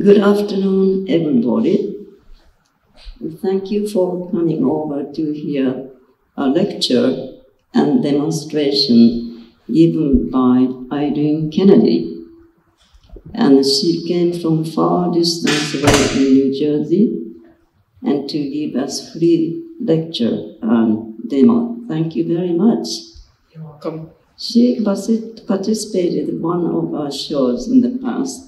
Good afternoon, everybody. Thank you for coming over to hear a lecture and demonstration given by Irene Kennedy. And she came from far distance away in New Jersey and to give us free lecture and demo. Thank you very much. You're welcome. She participated in one of our shows in the past,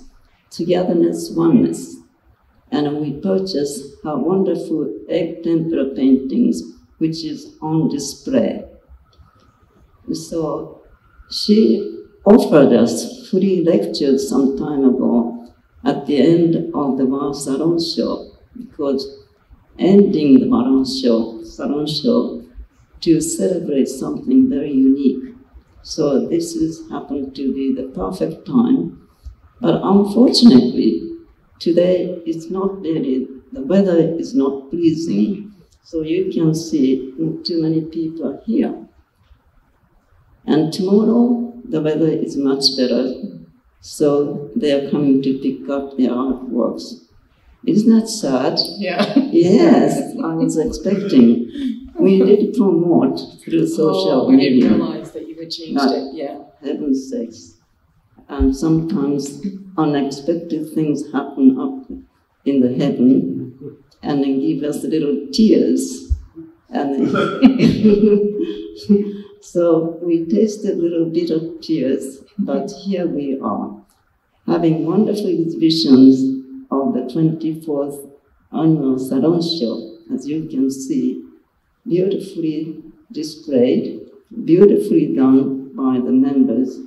Togetherness Oneness, and we purchased her wonderful egg tempera paintings, which is on display. So she offered us free lectures some time ago at the end of the WAH Salon show, because ending the Salon show, Salon show to celebrate something very unique. So this has happened to be the perfect time. But unfortunately, today it's not really, the weather is not pleasing. So you can see not too many people here. And tomorrow, the weather is much better. So they are coming to pick up their artworks. Isn't that sad? Yeah. Yes, I was expecting. We did promote through social oh, media. I didn't realize that you had changed Not- it. Yeah. Heaven's sakes. And sometimes unexpected things happen up in the heaven and they give us little tears. And so we tasted a little bit of tears, but here we are, having wonderful exhibitions of the 24th annual Salon Show, as you can see, beautifully displayed, beautifully done by the members.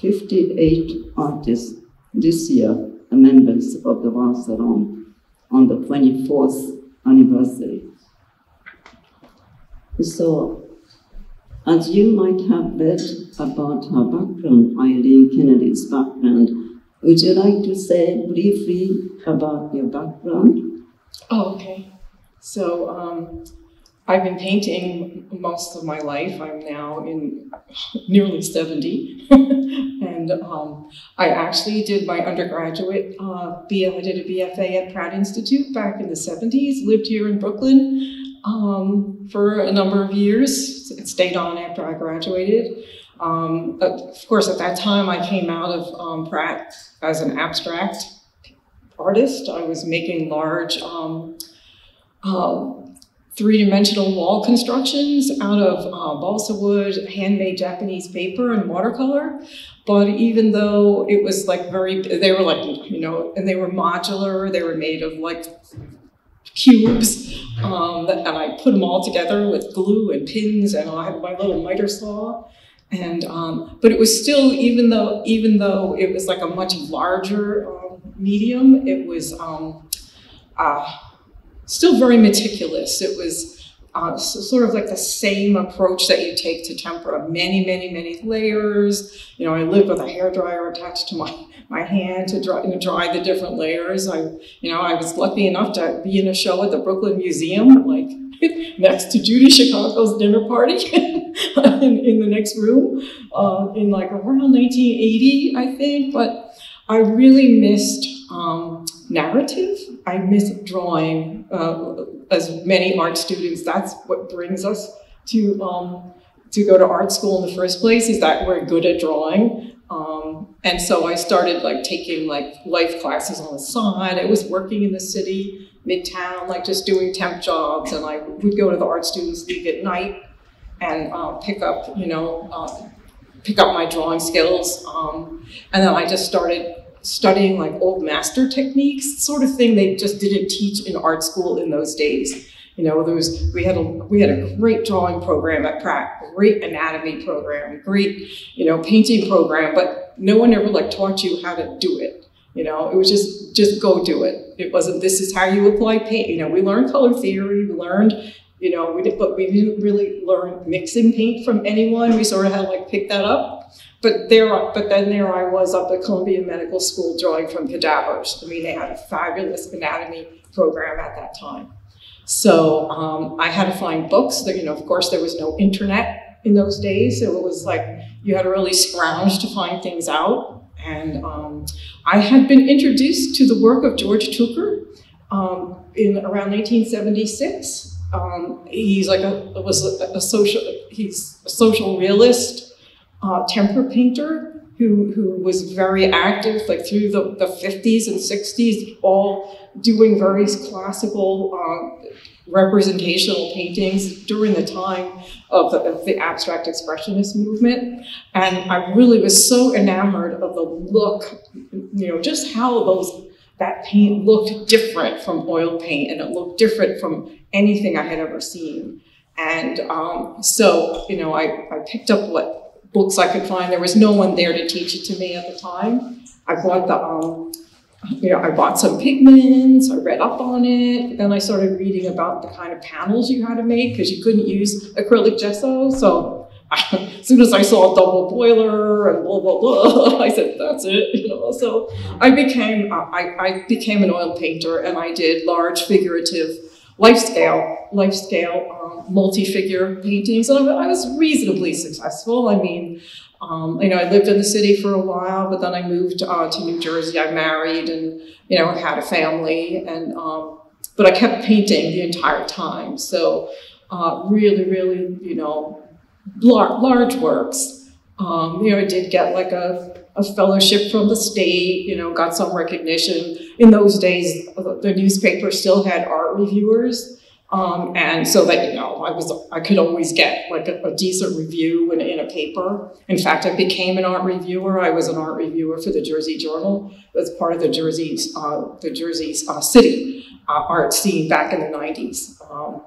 58 artists this year are members of the Val Salon on the 24th anniversary. So, as you might have read about her background, Eileen Kennedy's background, would you like to say briefly about your background? Oh, okay. So um, I've been painting most of my life. I'm now in nearly 70. and um, I actually did my undergraduate, uh, I did a BFA at Pratt Institute back in the 70s, lived here in Brooklyn um, for a number of years, It stayed on after I graduated. Um, of course, at that time, I came out of um, Pratt as an abstract artist. I was making large um, um, three-dimensional wall constructions out of uh, balsa wood, handmade Japanese paper, and watercolor. But even though it was like very, they were like, you know, and they were modular, they were made of like cubes, um, and I put them all together with glue and pins, and I had my little miter saw. And um, but it was still, even though even though it was like a much larger um, medium, it was um, uh, still very meticulous. It was uh, s- sort of like the same approach that you take to tempera, many, many, many layers. You know, I lived with a hair dryer attached to my my hand to dry, to dry the different layers. I, you know, I was lucky enough to be in a show at the Brooklyn Museum, like next to Judy Chicago's dinner party in, in the next room, uh, in like around 1980, I think. But I really missed um, narrative. I miss drawing. Uh, as many art students, that's what brings us to um, to go to art school in the first place. Is that we're good at drawing. Um, and so I started like taking like life classes on the side. I was working in the city, midtown, like just doing temp jobs, and I would go to the art students league at night and uh, pick up, you know, uh, pick up my drawing skills. Um, and then I just started studying like old master techniques, sort of thing they just didn't teach in art school in those days. You know, there was we had a we had a great drawing program at Pratt, great anatomy program, great you know painting program, but no one ever like taught you how to do it. You know, it was just just go do it. It wasn't this is how you apply paint. You know, we learned color theory, we learned you know, we did, but we didn't really learn mixing paint from anyone. We sort of had like pick that up. But there, but then there I was up at Columbia Medical School drawing from cadavers. I mean, they had a fabulous anatomy program at that time. So um, I had to find books. That you know, of course, there was no internet in those days, so it was like you had to really scrounge to find things out. And um, I had been introduced to the work of George Tooker um, in around 1976. Um, he's like a was a, a, social he's a social realist, uh, tempera painter who who was very active like through the, the 50s and 60s, all doing various classical uh, representational paintings during the time of the, of the, abstract expressionist movement. And I really was so enamored of the look, you know, just how those that paint looked different from oil paint and it looked different from anything I had ever seen. And um, so, you know, I, I picked up what books I could find. There was no one there to teach it to me at the time. I bought the, um, you know, I bought some pigments, I read up on it. Then I started reading about the kind of panels you had to make because you couldn't use acrylic gesso. So as soon as I saw a double boiler and blah blah blah, I said that's it, you know. So I became I, I became an oil painter and I did large figurative life scale life scale um, multi-figure paintings and I was reasonably successful. I mean, um, you know, I lived in the city for a while, but then I moved uh, to New Jersey. I married and you know had a family and um, but I kept painting the entire time. So uh, really, really, you know, large, large works. Um, you know, I did get like a, a fellowship from the state, you know, got some recognition. In those days, the newspaper still had art reviewers. Um, and so that, you know, I was, I could always get like a, a decent review in, in, a paper. In fact, I became an art reviewer. I was an art reviewer for the Jersey Journal as part of the Jersey, uh, the Jersey uh, city uh, art scene back in the 90s. Um,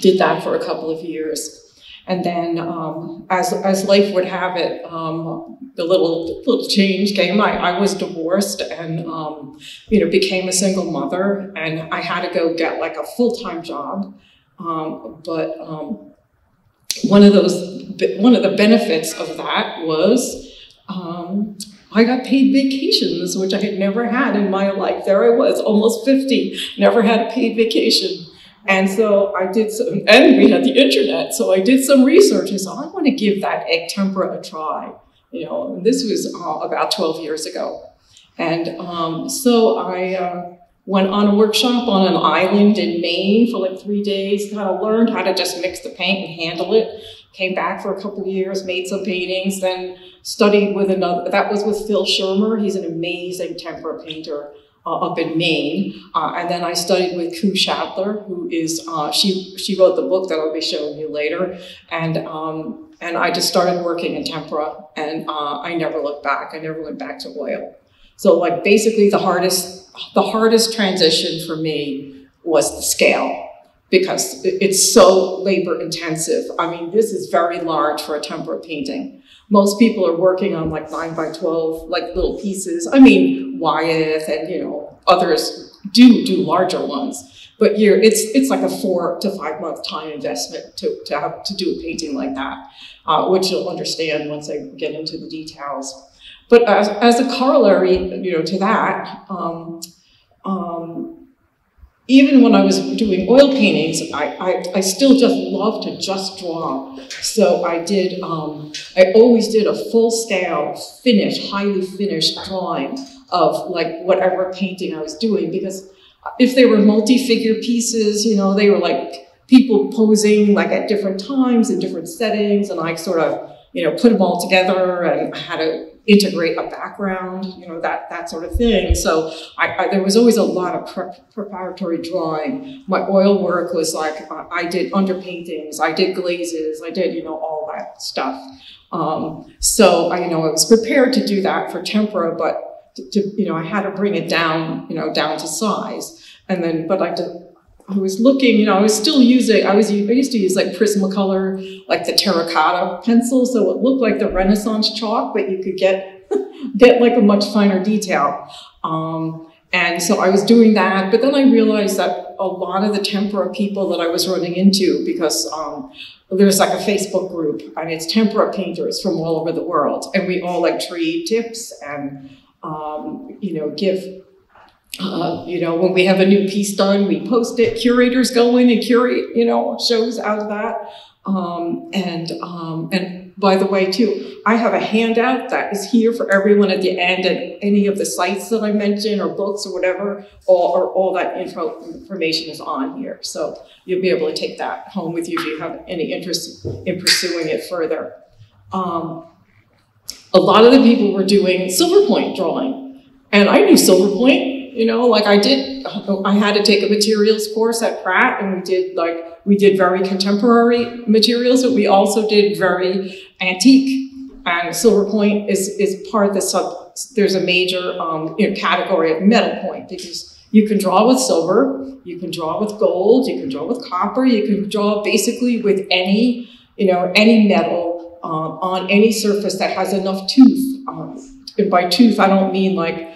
did that for a couple of years. And then, um, as, as life would have it, um, the little little change came. I, I was divorced and um, you know became a single mother, and I had to go get like a full time job. Um, but um, one of those one of the benefits of that was um, I got paid vacations, which I had never had in my life. There I was, almost 50, never had a paid vacation. And so I did some, and we had the internet, so I did some research. I said, I want to give that egg tempera a try. You know, this was uh, about 12 years ago. And um, so I uh, went on a workshop on an island in Maine for like three days, kind of learned how to just mix the paint and handle it. Came back for a couple years, made some paintings, then studied with another, that was with Phil Shermer. He's an amazing tempera painter uh, up in Maine. Uh, and then I studied with Koo Schadler, who is, uh, she, she wrote the book that I'll be showing you later. And, um, and I just started working in tempera and uh, I never looked back. I never went back to oil. So like basically the hardest, the hardest transition for me was the scale because it's so labor intensive. I mean, this is very large for a tempera painting. Most people are working on like nine by 12, like little pieces. I mean, Wyeth and, you know, others do do larger ones. But you're, it's, it's like a four to five month time investment to, to have to do a painting like that, uh, which you'll understand once I get into the details. But as, as a corollary, you know, to that, um, um, even when I was doing oil paintings, I, I, I, still just love to just draw. So I did, um, I always did a full scale, finished, highly finished drawing of like whatever painting I was doing because if they were multi-figure pieces, you know, they were like people posing like at different times in different settings and I sort of, you know, put them all together and had to integrate a background, you know, that, that sort of thing. So I, I, there was always a lot of pre preparatory drawing. My oil work was like, uh, I did underpaintings, I did glazes, I did, you know, all that stuff. Um, so I, you know, I was prepared to do that for tempera, but to, to, you know, I had to bring it down, you know, down to size. And then, but I did, I was looking, you know, I was still using, I was, I used to use like Prismacolor, like the terracotta pencil, so it looked like the Renaissance chalk, but you could get, get like a much finer detail. Um, and so I was doing that, but then I realized that a lot of the tempera people that I was running into, because um, there's like a Facebook group, and it's tempera painters from all over the world, and we all like trade tips and, um, you know, give uh, you know, when we have a new piece done, we post it. Curators go in and curate, you know, shows out of that. Um, and um, and by the way, too, I have a handout that is here for everyone at the end, and any of the sites that I mentioned, or books, or whatever, all, or all that info information is on here. So you'll be able to take that home with you if you have any interest in pursuing it further. Um, a lot of the people were doing silver point drawing, and I knew silver point. You know, like I did, I had to take a materials course at Pratt, and we did like we did very contemporary materials, but we also did very antique. And silver point is is part of the sub. There's a major um, you know, category of metal point because you can draw with silver, you can draw with gold, you can draw with copper, you can draw basically with any you know any metal um, on any surface that has enough tooth. Um, and by tooth, I don't mean like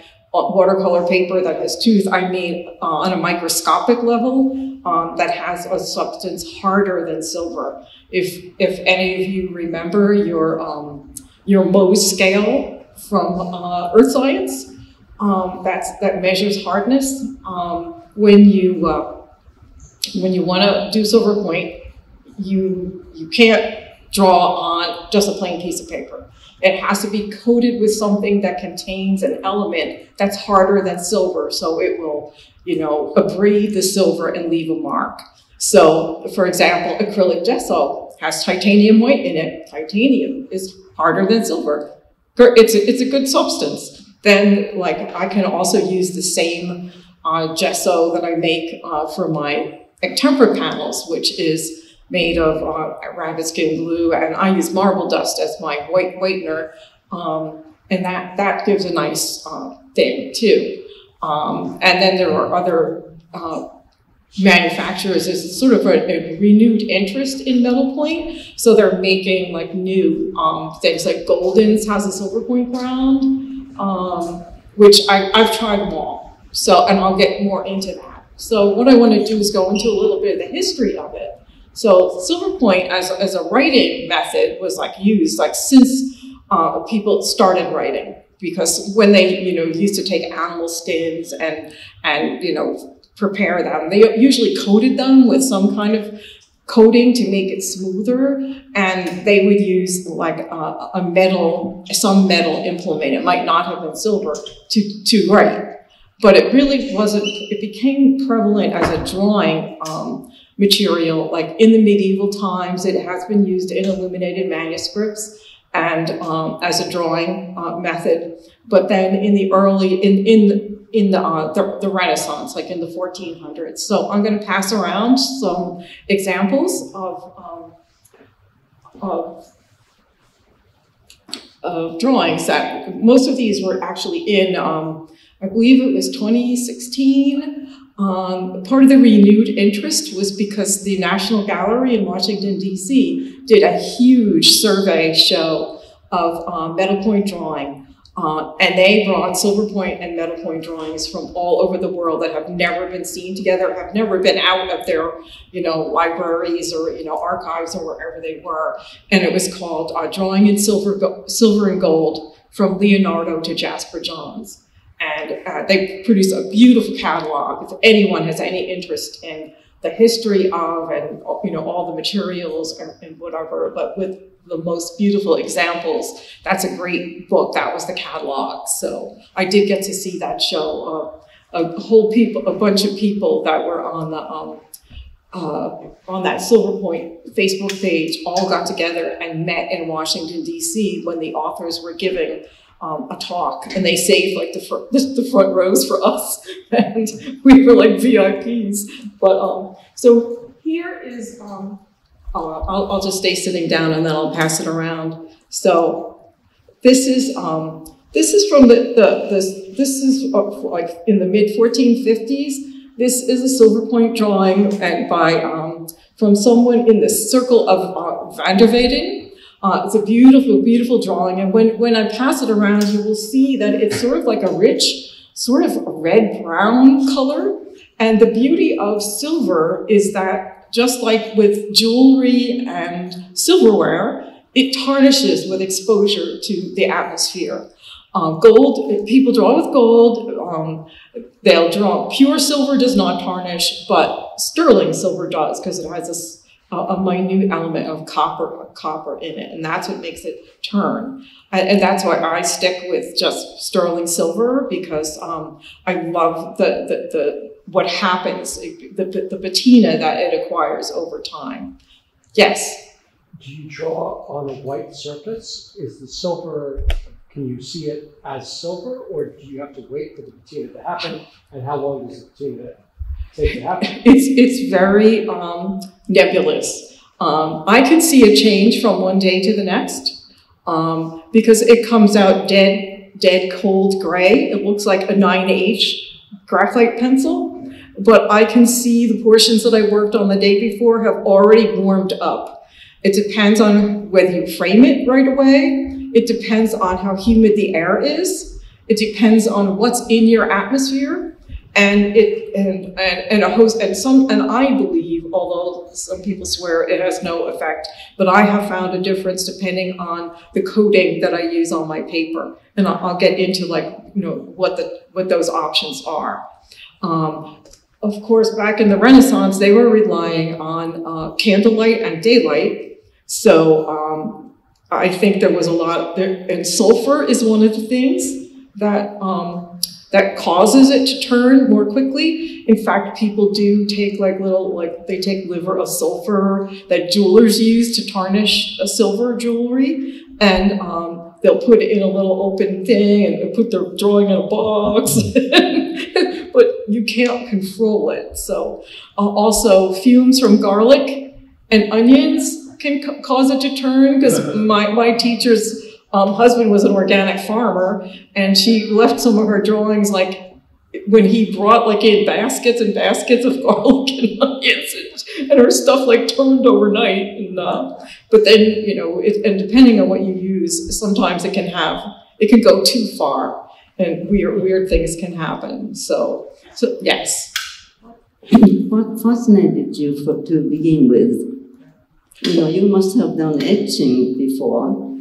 watercolor paper that has tooth, I mean uh, on a microscopic level um, that has a substance harder than silver. If, if any of you remember your, um, your Mohs scale from uh, earth science, um, that's, that measures hardness. Um, when you, uh, when you want to do silver point, you, you can't draw on just a plain piece of paper. It has to be coated with something that contains an element that's harder than silver, so it will, you know, abrade the silver and leave a mark. So, for example, acrylic gesso has titanium white in it. Titanium is harder than silver. It's a, it's a good substance. Then, like, I can also use the same uh, gesso that I make uh, for my tempera panels, which is made of uh, rabbit skin glue, and I use marble dust as my white whitener, um, and that that gives a nice uh, thing too. Um, and then there are other uh, manufacturers. There's sort of a, a, renewed interest in metal point, so they're making like new um, things. Like Golden's has a silver point ground, um, which I, I've tried them all. So, and I'll get more into that. So what I want to do is go into a little bit of the history of it. So silver point as, as a writing method was like used like since uh, people started writing. Because when they you know used to take animal skins and and you know prepare them they usually coated them with some kind of coating to make it smoother. And they would use like a, a metal some metal implement. It might not have been silver to to write. But it really wasn't it became prevalent as a drawing um, material. Like in the medieval times, it has been used in illuminated manuscripts and um, as a drawing uh, method. But then in the early, in, in, in the, uh, the, the, Renaissance, like in the 1400s. So I'm going to pass around some examples of, um, of, of drawings that most of these were actually in, um, I believe it was 2016 um, part of the renewed interest was because the National Gallery in Washington, D.C. did a huge survey show of um, metal point drawing. Uh, and they brought silver point and metal point drawings from all over the world that have never been seen together, have never been out of their, you know, libraries or you know archives or wherever they were. And it was called uh, "Drawing in Silver, Silver and Gold: From Leonardo to Jasper Johns." And uh, they produce a beautiful catalog. If anyone has any interest in the history of and you know all the materials and, and whatever, but with the most beautiful examples, that's a great book. That was the catalog. So I did get to see that show. Uh, a whole people, a bunch of people that were on the um, uh, on that Silver Point Facebook page all got together and met in Washington D.C. when the authors were giving um, a talk, and they saved like the front, the front rows for us, and we were like VIPs. But um, so here is, um, uh, I'll, I'll just stay sitting down and then I'll pass it around. So this is um, this is from the, the this this is like in the mid 1450s. This is a silver point drawing and by um, from someone in the circle of uh, Van der Weyden uh, it's a beautiful, beautiful drawing. And when, when I pass it around, you will see that it's sort of like a rich, sort of red-brown color. And the beauty of silver is that just like with jewelry and silverware, it tarnishes with exposure to the atmosphere. Uh, gold, people draw with gold. Um, they'll draw, pure silver does not tarnish, but sterling silver does because it has a, a minute element of copper, copper in it, and that's what makes it turn. And, and that's why I stick with just sterling silver because um, I love the, the, the what happens, the, the, the patina that it acquires over time. Yes. Do you draw on a white surface? Is the silver, can you see it as silver, or do you have to wait for the patina to happen? And how long does the patina take to happen? It's, it's very um, nebulous. Um, I can see a change from one day to the next um, because it comes out dead, dead cold gray. It looks like a 9H graphite pencil but I can see the portions that I worked on the day before have already warmed up. It depends on whether you frame it right away. It depends on how humid the air is. It depends on what's in your atmosphere. And it and, and, and a host and some and I believe, although some people swear it has no effect, but I have found a difference depending on the coating that I use on my paper. And I'll, I'll get into like you know what the what those options are. Um, of course, back in the Renaissance, they were relying on uh, candlelight and daylight. So um, I think there was a lot there, and sulfur is one of the things that um, that causes it to turn more quickly. In fact, people do take like little, like they take liver of sulfur that jewelers use to tarnish a silver jewelry, and um, they'll put it in a little open thing and put their drawing in a box. but you can't control it. So uh, also fumes from garlic and onions can cause it to turn because my, my teacher's um, husband was an organic farmer and she left some of her drawings like when he brought like in baskets and baskets of garlic and onions and, and her stuff like turned overnight and uh, but then you know it, and depending on what you use sometimes it can have it can go too far and weird weird things can happen. So, so yes. what fascinated you for, to begin with? You know, you must have done etching before,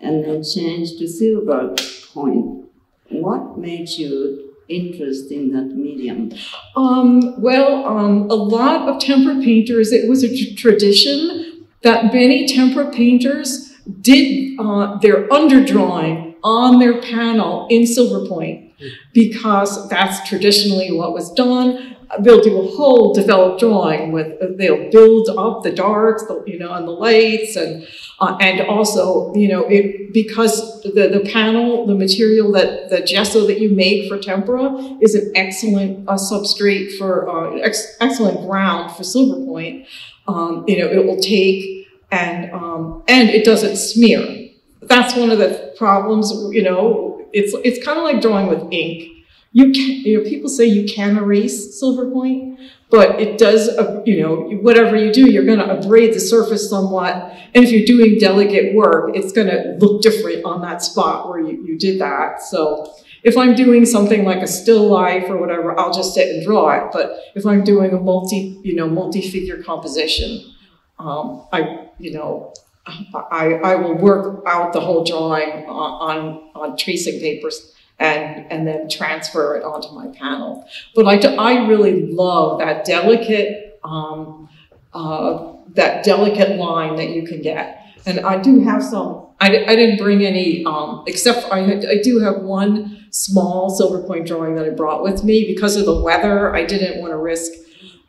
and then changed to silver point. What made you interested in that medium? Um, well, um, a lot of tempera painters. It was a tradition that many tempera painters did uh, their underdrawing on their panel in silver point because that's traditionally what was done. They'll do a whole developed drawing with, they'll build up the darks, you know, and the lights and, uh, and also, you know, it, because the, the panel, the material that, the gesso that you make for tempera is an excellent uh, substrate for, uh, ex excellent ground for silver point. Um, you know, it will take and, um, and it doesn't smear that's one of the problems, you know, it's, it's kind of like drawing with ink. You can, you know, people say you can erase silver point, but it does, uh, you know, whatever you do, you're going to abrade the surface somewhat. And if you're doing delicate work, it's going to look different on that spot where you, you did that. So if I'm doing something like a still life or whatever, I'll just sit and draw it. But if I'm doing a multi, you know, multi-figure composition, um, I, you know, I, I will work out the whole drawing on, on, on tracing papers and, and then transfer it onto my panel. But I, I really love that delicate, um, uh, that delicate line that you can get. And I do have some, I, I didn't bring any, um, except I, I do have one small silver point drawing that I brought with me because of the weather. I didn't want to risk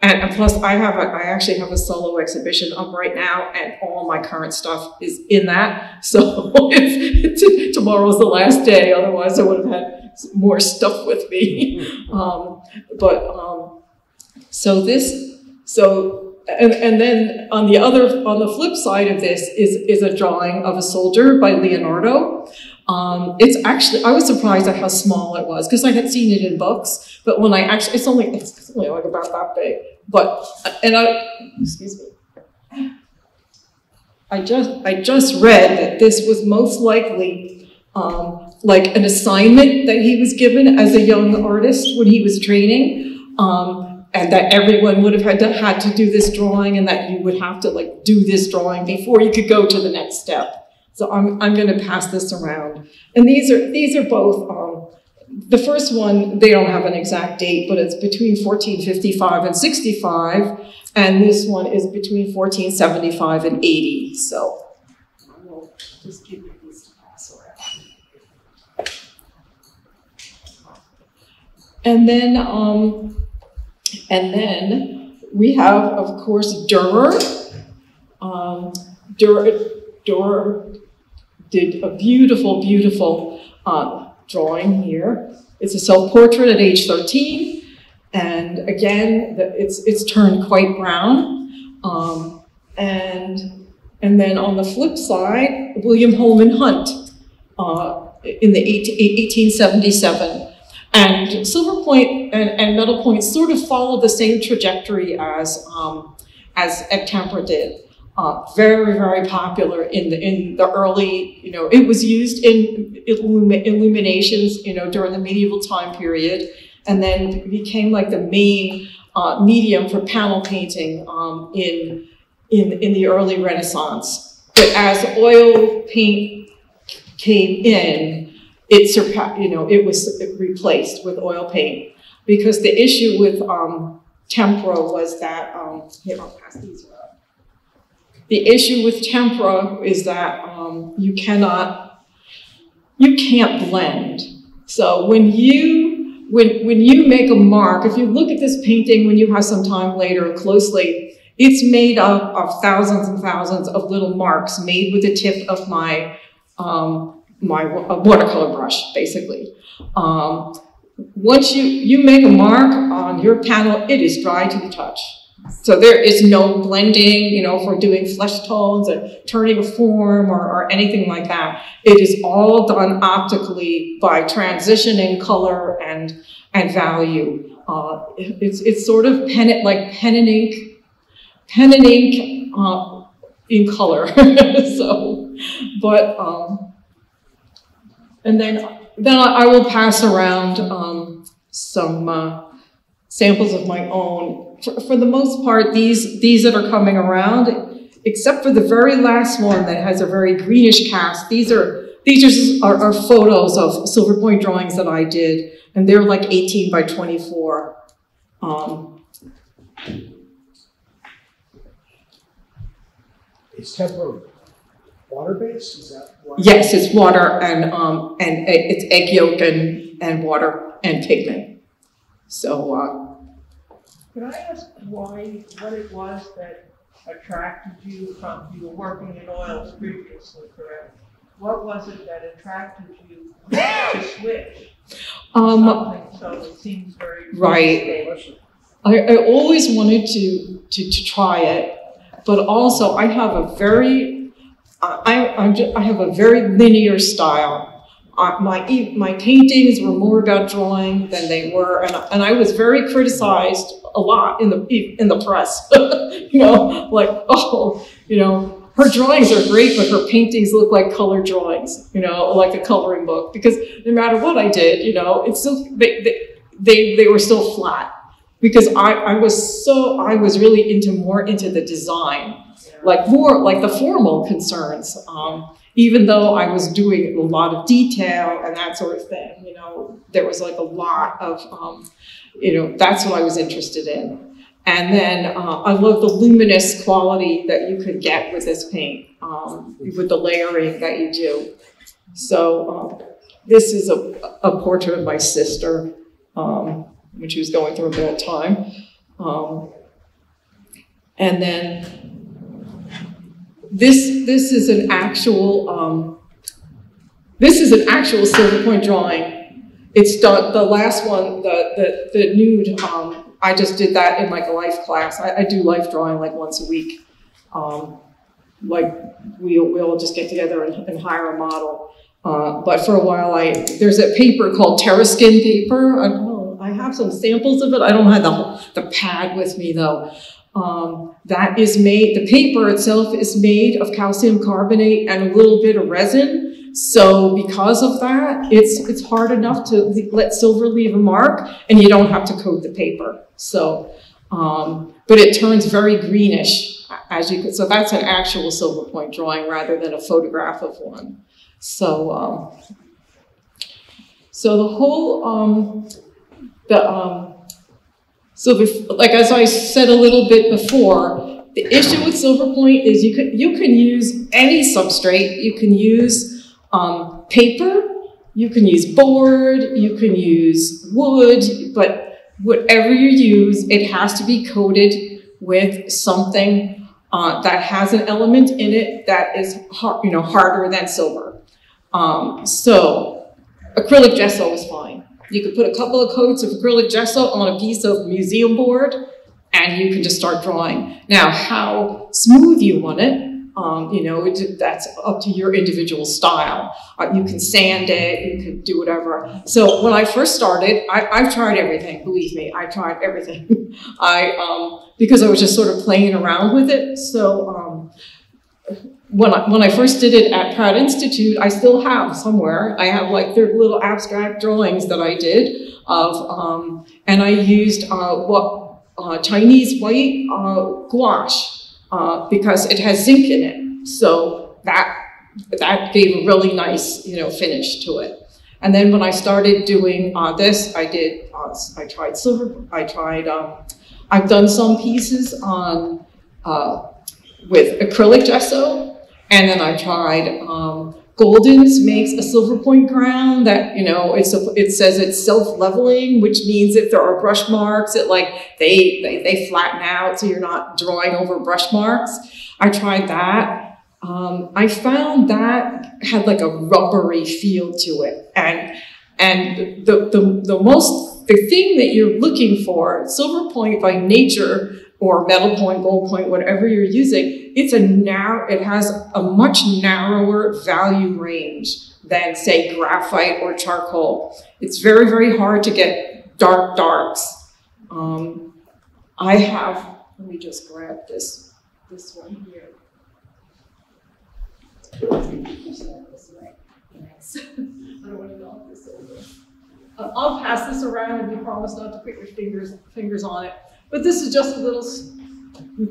and, and, plus, I have a, I actually have a solo exhibition up right now, and all my current stuff is in that. So if, tomorrow's the last day, otherwise I would have had more stuff with me. Um, but um, so this, so and, and then on the other, on the flip side of this is is a drawing of a soldier by Leonardo. Um, it's actually, I was surprised at how small it was because I had seen it in books, but when I actually, it's only, it's only like about that big. But, and I, excuse me, I just, I just read that this was most likely um, like an assignment that he was given as a young artist when he was training. Um, and that everyone would have had to, had to do this drawing and that you would have to like do this drawing before you could go to the next step. So I'm, I'm going to pass this around. And these are, these are both, um, the first one, they don't have an exact date, but it's between 1455 and 65, and this one is between 1475 and 80. So I will just give you these to pass around. And then, um, and then we have, of course, Durer. Um, Durer, Durer did a beautiful, beautiful uh, drawing here. It's a self-portrait at age 13, and again, the, it's it's turned quite brown. Um, and and then on the flip side, William Holman Hunt uh, in the 18, 1877. And Silver Point and, and Metal Point sort of follow the same trajectory as um, as Egg Tempera did. Uh, very, very popular in the in the early, you know, it was used in illumi illuminations, you know, during the medieval time period, and then became like the main uh, medium for panel painting um, in in in the early Renaissance. But as oil paint came in, it surpassed, you know, it was replaced with oil paint because the issue with um, tempera was that um, here I'll pass these around. The issue with tempera is that um, you cannot, you can't blend. So when you, when, when you make a mark, if you look at this painting when you have some time later closely, it's made up of thousands and thousands of little marks made with the tip of my, um, my watercolor brush, basically. Um, once you, you make a mark on your panel, it is dry to the touch. So there is no blending, you know, for doing flesh tones or turning a form or, or anything like that. It is all done optically by transitioning color and, and value. Uh, it's, it's sort of pen, like pen and ink, pen and ink uh, in color. so, but, um, and then, then I will pass around um, some uh, samples of my own for, for the most part, these, these that are coming around, except for the very last one that has a very greenish cast, these are, these are, are, are photos of silver point drawings that I did, and they're like 18 by 24. Um, Is tempera water-based? Is that yes, it's water and, um, and it's egg yolk and, and water and pigment. So, uh, Can I ask why, what it was that attracted you from, you were working in oils previously, correct? What was it that attracted you to switch um, something so it seems very. Right. I, I always wanted to, to, to try it, but also I have a very, I, I'm ju- I have a very linear style. Uh, my, my paintings were more about drawing than they were, and, and I was very criticized a lot in the, in the press. you know, like, oh, you know, her drawings are great, but her paintings look like color drawings, you know, like a coloring book, because no matter what I did, you know, it's still, they, they, they, they were still flat because I, I was so I was really into more into the design, like more like the formal concerns. Um, even though I was doing a lot of detail and that sort of thing, you know, there was like a lot of, um, you know, that's what I was interested in. And then uh, I love the luminous quality that you could get with this paint, um, with the layering that you do. So um, this is a, a portrait of my sister. Um, when she was going through a bad time. Um, and then this this is an actual um, this is an actual silver point drawing. It's done. The last one, the the, the nude. Um, I just did that in like a life class. I, I do life drawing like once a week. Um, like we we all just get together and, and hire a model. Uh, but for a while, I there's a paper called Terraskin paper. I don't. I have some samples of it. I don't have the the pad with me though. Um, that is made. The paper itself is made of calcium carbonate and a little bit of resin. So because of that, it's it's hard enough to let silver leave a mark, and you don't have to coat the paper. So, um, but it turns very greenish as you could. So that's an actual silver point drawing rather than a photograph of one. So, um, So the whole, um, the, um, so like as I said a little bit before, the issue with Silver Point is you can, you can use any substrate. You can use um, paper, you can use board, you can use wood, but whatever you use, it has to be coated with something uh, that has an element in it that is hard, you know, harder than silver. Um, so acrylic gesso is fine. You could put a couple of coats of acrylic gesso on a piece of museum board and you can just start drawing. Now, how smooth you want it, um, you know, it, that's up to your individual style. Uh, you can sand it, you can do whatever. So when I first started, I, have tried everything, believe me, I tried everything. I, um, because I was just sort of playing around with it. So um, when I, when I first did it at Pratt Institute, I still have somewhere, I have like their little abstract drawings that I did of, um, and I used uh, what uh, Chinese white uh, gouache uh, because it has zinc in it. So that that gave a really nice, you know, finish to it. And then when I started doing uh, this, I did, uh, I tried silver, I tried, um, I've done some pieces on, with acrylic gesso, and then I tried um, Golden's makes a silver point ground that, you know, it's a, it says it's self-leveling, which means if there are brush marks, it like, they, they, they flatten out so you're not drawing over brush marks. I tried that. Um, I found that had like a rubbery feel to it. And, and the, the, the most, the thing that you're looking for, silver point by nature or metal point, gold point, whatever you're using, it's a narrow, it has a much narrower value range than say graphite or charcoal. It's very, very hard to get dark darks. Um, I have, let me just grab this, this one here. I'll pass this around and you promise not to put your fingers, fingers on it. But this is just a little,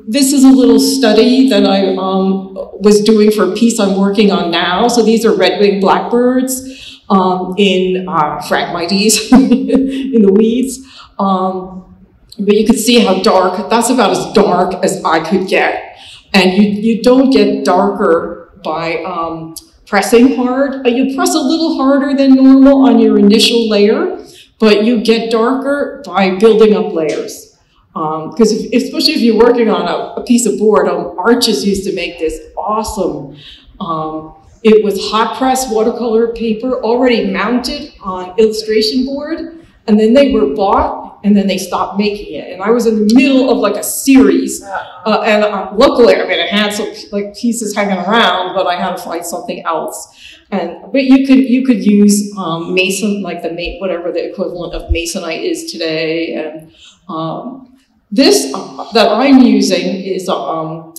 this is a little study that I um, was doing for a piece I'm working on now. So these are red-winged blackbirds um, in uh, Phragmites, in the weeds. Um, but you can see how dark, that's about as dark as I could get. And you, you don't get darker by um, pressing hard. Uh, you press a little harder than normal on your initial layer, but you get darker by building up layers. Because um, especially if you're working on a, a piece of board, um, Arches used to make this awesome, um, it was hot press watercolor paper already mounted on illustration board, and then they were bought, and then they stopped making it. And I was in the middle of like a series, uh, and uh, luckily, I mean, I had some like pieces hanging around, but I had to find something else. And but you could you could use um, mason like the whatever the equivalent of masonite is today, and um, this that I'm using is a, um,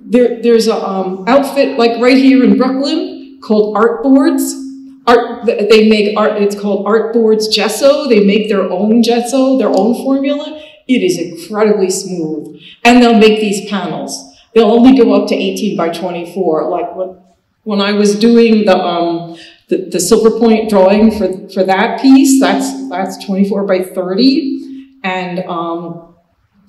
there, there's a um, outfit like right here in Brooklyn called Art Boards. Art, they make art, it's called Art Boards Gesso. They make their own gesso, their own formula. It is incredibly smooth. And they'll make these panels. They'll only go up to 18 by 24. Like when, when I was doing the, um, the, the silver point drawing for, for that piece, that's, that's 24 by 30. And um,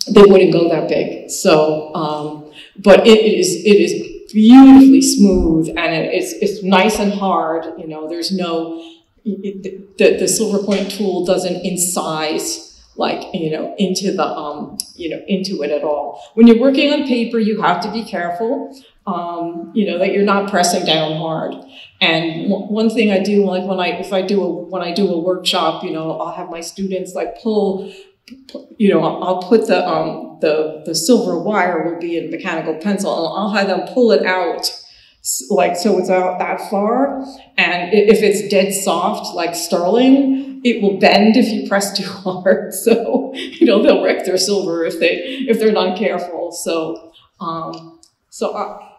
they wouldn't go that big. So, um, but it is it is beautifully smooth and it, it's it's nice and hard. You know, there's no it, the the silver point tool doesn't incise like you know into the um you know into it at all. When you're working on paper, you have to be careful. Um, you know that you're not pressing down hard. And one thing I do, like when I if I do a when I do a workshop, you know, I'll have my students like pull you know, I'll put the, um, the, the silver wire will be in mechanical pencil. And I'll have them pull it out like so it's out that far. And if it's dead soft like sterling it will bend if you press too hard. So you know they'll wreck their silver if they if they're not careful. So um so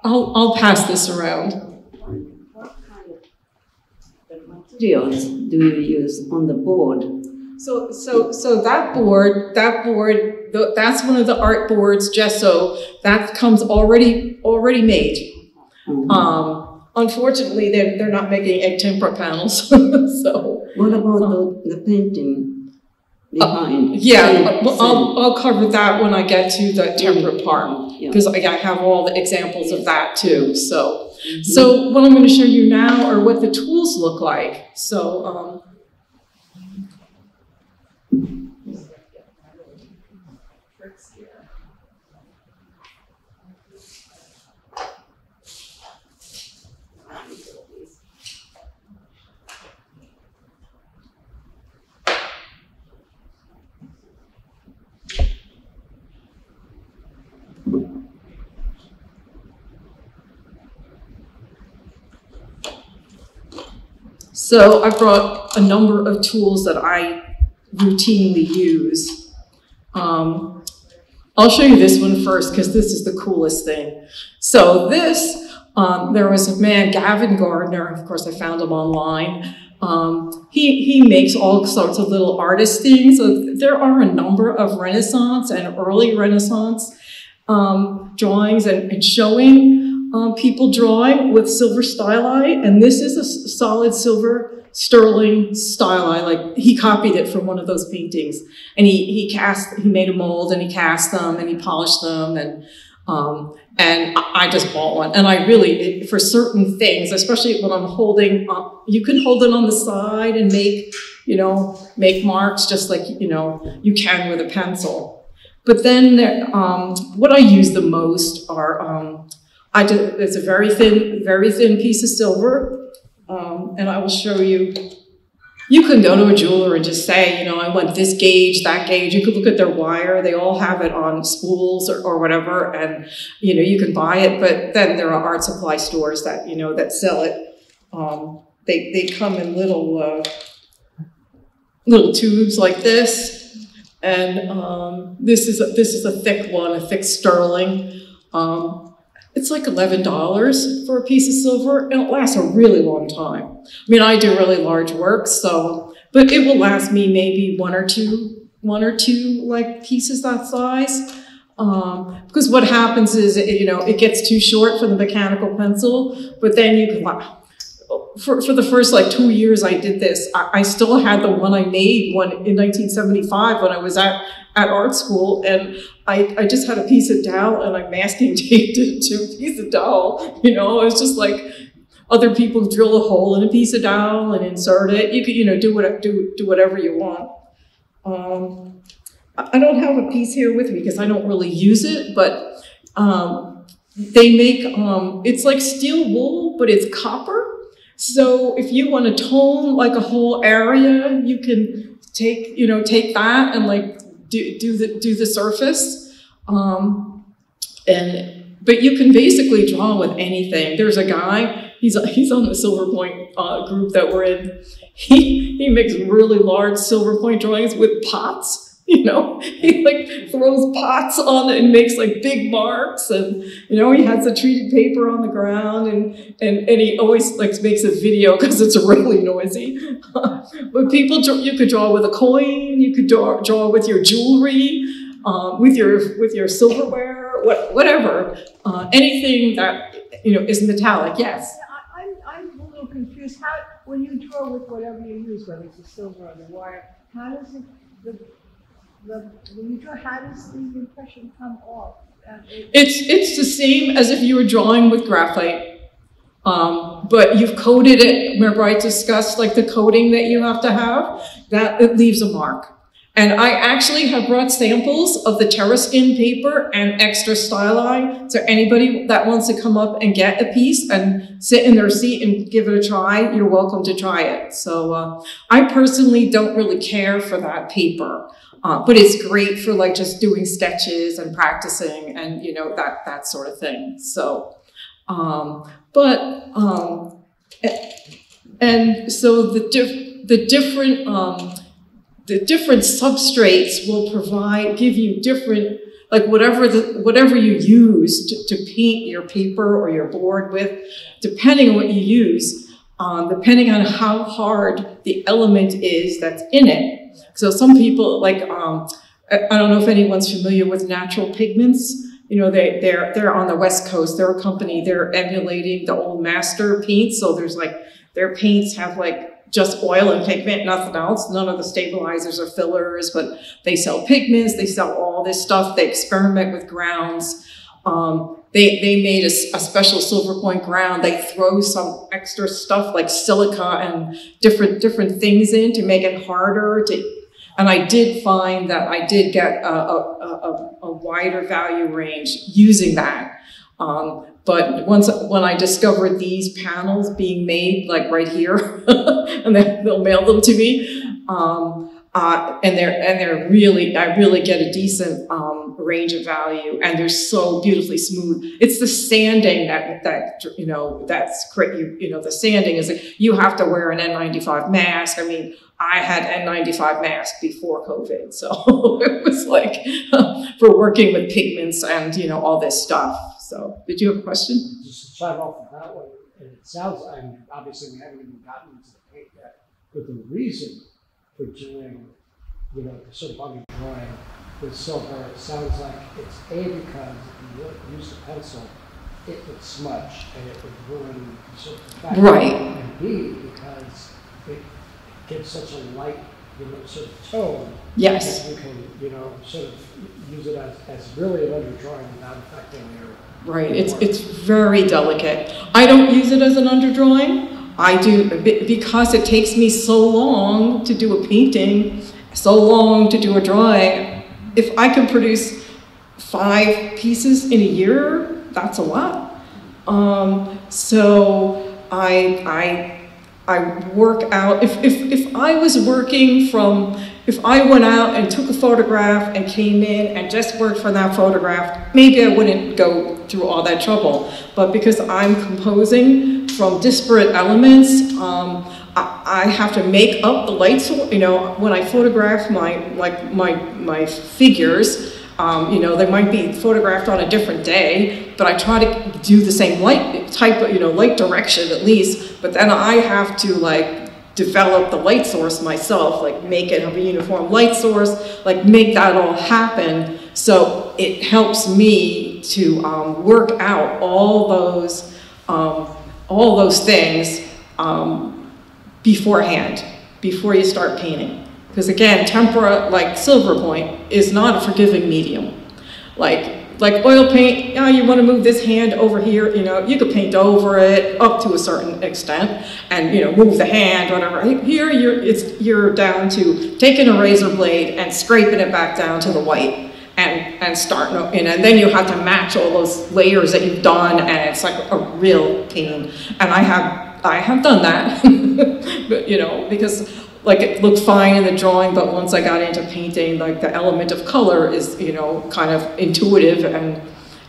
I'll I'll pass this around. What kind of materials do you use on the board so, so, so that board, that board, that's one of the art boards, gesso, that comes already, already made. Mm -hmm. Um, unfortunately, they're, they're not making egg tempera panels, so. What about the, the painting behind? Yeah, Same- I'll, I'll, I'll cover that when I get to the tempera part, Yeah. because I I have all the examples of that too, so. Mhm. So what I'm gonna show you now are what the tools look like, so, um. So I brought a number of tools that I routinely use. Um, I'll show you this one first because this is the coolest thing. So this, um, there was a man, Gavin Gardner, of course I found him online. Um, he, he makes all sorts of little artist things. So there are a number of Renaissance and early Renaissance um, drawings and, and showing um, people drawing with silver styli, and this is a solid silver sterling styli. Like he copied it from one of those paintings, and he he cast, he made a mold, and he cast them, and he polished them, and um, and I just bought one, and I really for certain things, especially when I'm holding, uh, you can hold it on the side and make you know make marks just like you know you can with a pencil. But then there, um, what I use the most are um, I did, it's a very thin, very thin piece of silver, um, and I will show you. You can go to a jeweler and just say, you know, I want this gauge, that gauge. You could look at their wire; they all have it on spools or, or whatever, and you know you can buy it. But then there are art supply stores that you know that sell it. Um, they they come in little uh, little tubes like this, and um, this is a, this is a thick one, a thick sterling. Um, it's like eleven dollars for a piece of silver, and it lasts a really long time. I mean, I do really large work, so but it will last me maybe one or two, one or two like pieces that size. Um, because what happens is, it, you know, it gets too short for the mechanical pencil, but then you can. For, for the first like two years I did this, I, I still had the one I made one in 1975 when I was at, at art school, and I, I just had a piece of dowel and I masking taped it to a piece of dowel. You know, it's just like other people drill a hole in a piece of dowel and insert it. You could, you know, do what do do whatever you want. Um, I I don't have a piece here with me because I don't really use it, but um, they make um, it's like steel wool, but it's copper. So if you want to tone like a whole area, you can take you know take that and like do, do the do the surface. Um, and but you can basically draw with anything. There's a guy. He's he's on the Silver Point uh, group that we're in. He he makes really large Silver Point drawings with pots. You know, he like throws pots on it and makes like big marks, and you know he has the treated paper on the ground, and and and he always like makes a video because it's really noisy. but people, you could draw with a coin, you could draw draw with your jewelry, um, with your with your silverware, what, whatever, uh, anything that you know is metallic. Yes. I'm a little confused. How, when you draw with whatever you use, whether it's a silver or the wire, how does it, the, the, the impression come off? It- It's it's the same as if you were drawing with graphite, um, but you've coated it. Remember, I discussed like the coating that you have to have. That it leaves a mark. And I actually have brought samples of the TerraSkin paper and extra styli. So anybody that wants to come up and get a piece and sit in their seat and give it a try, you're welcome to try it. So uh, I personally don't really care for that paper. Uh, but it's great for like just doing sketches and practicing and you know that that sort of thing. So, um, but um, and so the diff- the different um, the different substrates will provide give you different like whatever the whatever you use to, to paint your paper or your board with, depending on what you use, um, depending on how hard the element is that's in it. So some people like um, I, don't know if anyone's familiar with natural pigments. you know, they, they're, they're on the West Coast. They're a company, they're emulating the old master paints. So there's like, their paints have like just oil and pigment, nothing else. None of the stabilizers or fillers, but they sell pigments, they sell all this stuff. They experiment with grounds. Um, they, they made a, a, special silver point ground. They throw some extra stuff like silica and different, different things in to make it harder to and I did find that I did get a, a, a, wider value range using that. Um, but once when I discovered these panels being made like right here, and then they'll mail them to me, um, uh, and they're and they're really I really get a decent um, range of value, and they're so beautifully smooth. It's the sanding that that you know that's great. You you know the sanding is like, you have to wear an N95 mask. I mean, I had N95 mask before COVID. So it was like for working with pigments and, you know, all this stuff. So did you have a question? Just to chime off of that one, and it sounds, I mean, obviously we haven't even gotten into the paint yet, but the reason for doing, you know, sort of on drawing with silver, it sounds like it's A, because if you use a pencil, it would smudge and it would ruin sort of effect. Right. And B, because it gives such a light, you know, sort of tone. Yes. That you can, you know, sort of use it as, as really an underdrawing without affecting your. Right, it's, it's very delicate. I don't use it as an underdrawing. I do, because it takes me so long to do a painting, so long to do a drawing. If I can produce five pieces in a year, that's a lot. Um, so I, I I work out, if, if, if I was working from, if I went out and took a photograph and came in and just worked for that photograph, maybe I wouldn't go through all that trouble. But because I'm composing from disparate elements, um, I, have to make up the light source. You know, when I photograph my, like my, my figures, um, you know, they might be photographed on a different day, but I try to do the same light type of, you know, light direction at least, but then I have to like develop the light source myself, like make it a uniform light source, like make that all happen. So it helps me to um, work out all those, um, all those things um, beforehand, before you start painting. Because again, tempera, like silver point, is not a forgiving medium. Like, like oil paint, yeah, you want to move this hand over here, you know, you could paint over it up to a certain extent and, you know, move the hand, whatever. Here, you're, it's, you're down to taking a razor blade and scraping it back down to the white and, and start, you know, and then you have to match all those layers that you've done and it's like a real pain. And I have, I have done that, but, you know, because like it looked fine in the drawing, but once I got into painting, like the element of color is, you know, kind of intuitive. And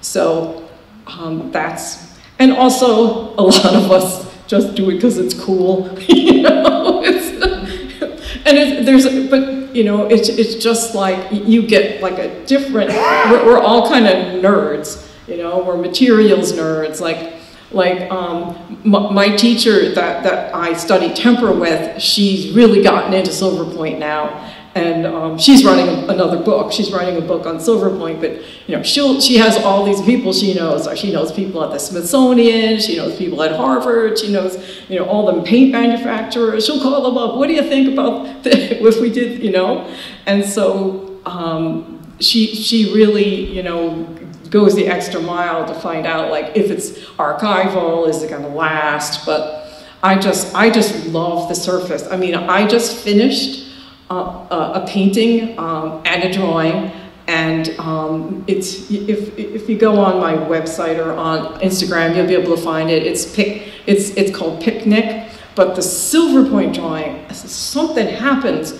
so um, that's, and also a lot of us just do it because it's cool, you know, and it, there's, but you know, it's, it's just like you get like a different, we're, we're all kind of nerds, you know, we're materials nerds, like like um, my teacher that, that I studied tempera with, she's really gotten into Silver Point now. And um, she's writing another book. She's writing a book on Silver Point, but you know, she she has all these people she knows. She knows people at the Smithsonian. She knows people at Harvard. She knows you know all the paint manufacturers. She'll call them up. What do you think about if we did you know? And so um, she she really you know goes the extra mile to find out like if it's archival, is it going to last? But I just I just love the surface. I mean, I just finished uh, a painting um, and a drawing, and um, it's if if you go on my website or on Instagram, you'll be able to find it. It's pic it's it's called Picnic, but the silver point drawing, something happens,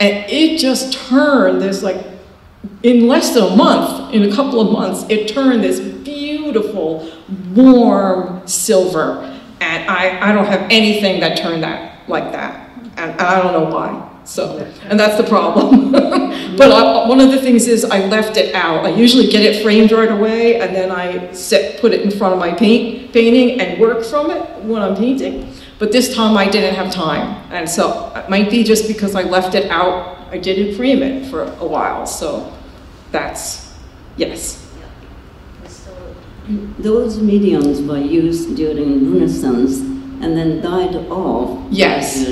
and it just turned this like in less than a month, in a couple of months, it turned this beautiful, warm silver. And I, I don't have anything that turned that like that. And I don't know why. So, and that's the problem. but I, one of the things is I left it out. I usually get it framed right away and then I sit, put it in front of my paint, painting and work from it when I'm painting. But this time I didn't have time. And so it might be just because I left it out I didn't frame it for a while, so that's, yes. those mediums were used during Renaissance and then died off. Yes.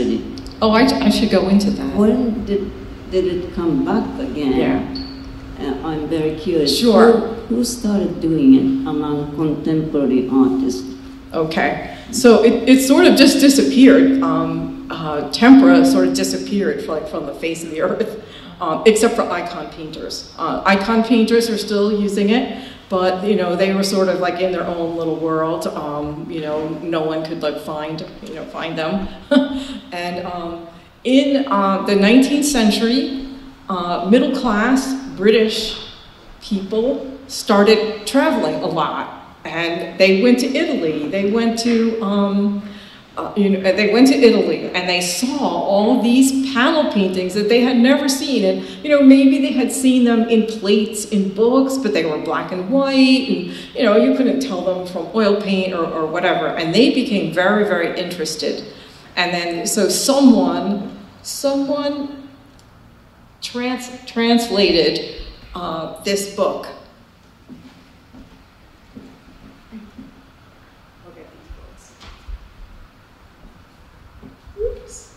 Oh, I, I should go into that. When did, did it come back again? Yeah. Uh, I'm very curious. Sure. Who, who started doing it among contemporary artists? Okay, so it, it sort of just disappeared. Um, uh, tempera sort of disappeared from, from the face of the earth, um, except for icon painters. Uh, icon painters are still using it, but you know they were sort of like in their own little world. Um, you know, no one could like find you know find them. and um, in uh, the 19th century, uh, middle class British people started traveling a lot and they went to Italy. They went to, um, uh, you know, they went to Italy and they saw all these panel paintings that they had never seen. And, you know, maybe they had seen them in plates in books, but they were black and white and, you know, you couldn't tell them from oil paint or, or whatever. And they became very, very interested. And then, so someone, someone trans translated uh, this book Look at these books. Oops.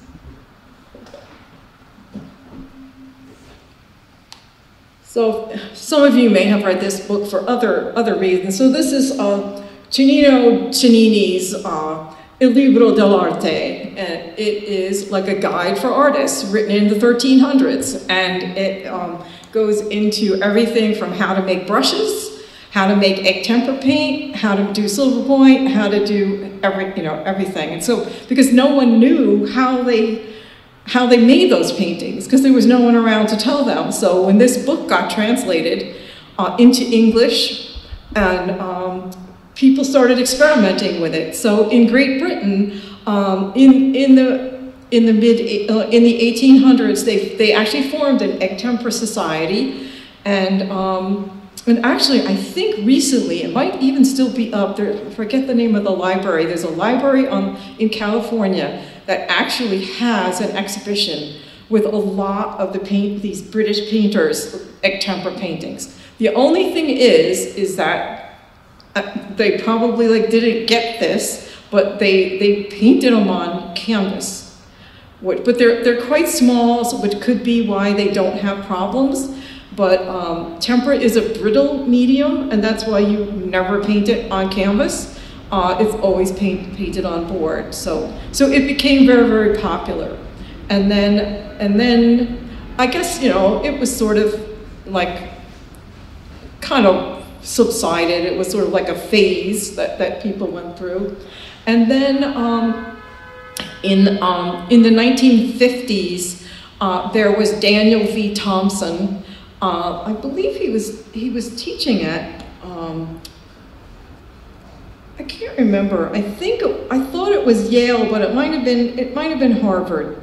So some of you may have read this book for other other reasons. So this is uh, Cennino Cennini's uh, Il Libro dell'Arte, and it is like a guide for artists written in the 1300s, and it um, goes into everything from how to make brushes, how to make egg temper paint, how to do silver point, how to do every, you know, everything. And so, because no one knew how they, how they made those paintings, because there was no one around to tell them. So when this book got translated uh, into English, and um, people started experimenting with it. So in Great Britain, um, in, in the in the mid uh, in the 1800s, they they actually formed an egg society, and um, and actually, I think recently, it might even still be up there, forget the name of the library. There's a library on, in California that actually has an exhibition with a lot of the paint, these British painters, egg tempera paintings. The only thing is, is that uh, they probably like didn't get this, but they, they painted them on canvas. What- But they're, they're quite small, so which could be why they don't have problems. But um, tempera is a brittle medium, and that's why you never paint it on canvas. Uh, it's always paint, painted on board. So, so it became very, very popular. And then, and then, I guess you know, it was sort of like kind of subsided. It was sort of like a phase that, that people went through. And then um, in, um, in the 1950s, uh, there was Daniel V. Thompson. Uh, I believe he was, he was teaching at, um, I can't remember. I think, I thought it was Yale, but it might have been, it might have been Harvard.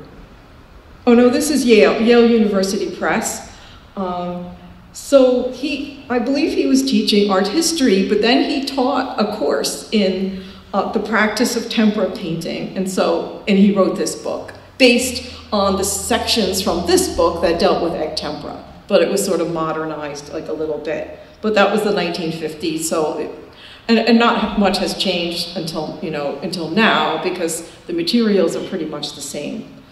Oh no, this is Yale, Yale University Press. Um, so he, I believe he was teaching art history, but then he taught a course in uh, the practice of tempera painting, and so, and he wrote this book based on the sections from this book that dealt with egg tempera, but it was sort of modernized like a little bit. But that was the 1950s, so it, and, and not much has changed until you know until now because the materials are pretty much the same.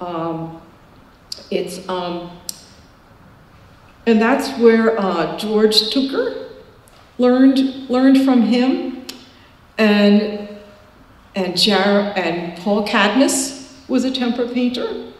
Um, it's um, and that's where uh, George Tooker learned learned from him, and and Jar and Paul Cadmus was a tempera painter,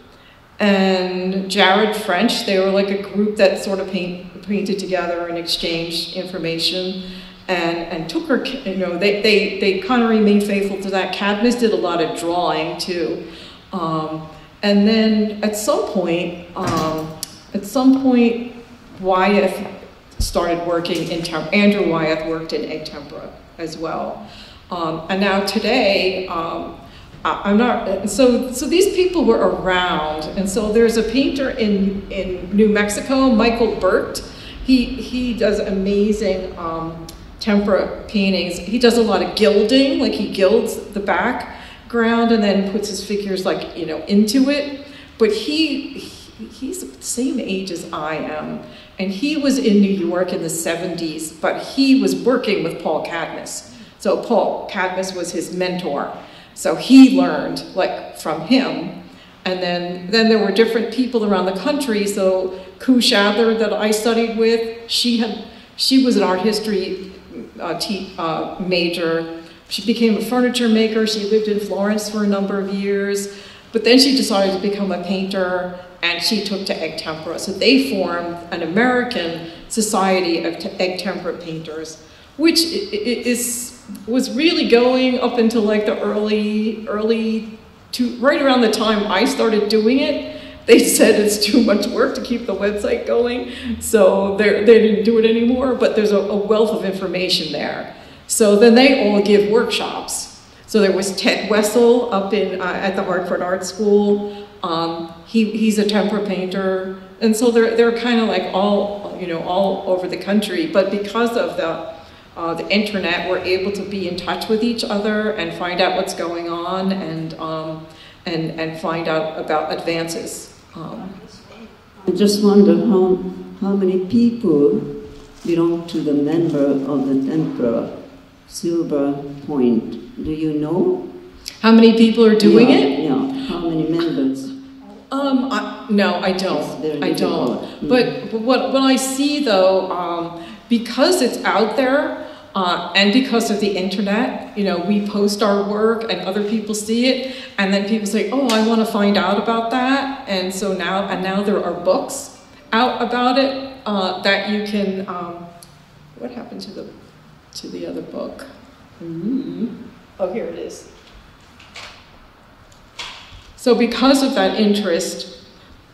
and Jared French. They were like a group that sort of paint, painted together and exchanged information. And and Tooker, you know, they they they kind of remained faithful to that. Cadmus did a lot of drawing too. Um, and then at some point, um, at some point, Wyeth started working in temp. Andrew Wyeth worked in tempera as well. Um, and now today, um, I'm not. So so these people were around, and so there's a painter in in New Mexico, Michael Bergt. He he does amazing. Um, tempera paintings. He does a lot of gilding, like he gilds the background and then puts his figures like, you know, into it. But he, he, he's the same age as I am, and he was in New York in the 70s, but he was working with Paul Cadmus. So Paul Cadmus was his mentor. So he learned like from him. And then, then there were different people around the country. So Koo Schadler that I studied with, she had she was an art history uh, major. She became a furniture maker. She lived in Florence for a number of years. But then she decided to become a painter and she took to egg tempera. So they formed an American Society of Egg Tempera Painters, which is, was really going up until like the early, early, to, right around the time I started doing it they said it's too much work to keep the website going, so they didn't do it anymore, but there's a, a, wealth of information there. So then they all give workshops. So there was Fred Wessel up in, uh, at the Hartford Art School. Um, he, he's a tempera painter. And so they're, they're kind of like all, you know, all over the country. But because of the, uh, the internet, we're able to be in touch with each other and find out what's going on and, um, and, and find out about advances. Um, I just wonder how, how many people belong to the member of the Tempera Silver Point. Do you know? How many people are doing yeah, it? Yeah, how many members? Um, I, no, I don't. I don't. Mm. But, but what, what I see though, um, because it's out there, uh, and because of the internet, you know, we post our work and other people see it, and then people say, "Oh, I want to find out about that." And so now, and now there are books out about it uh, that you can. Um, what happened to the to the other book? Mm-hmm. Oh, here it is. So because of that interest,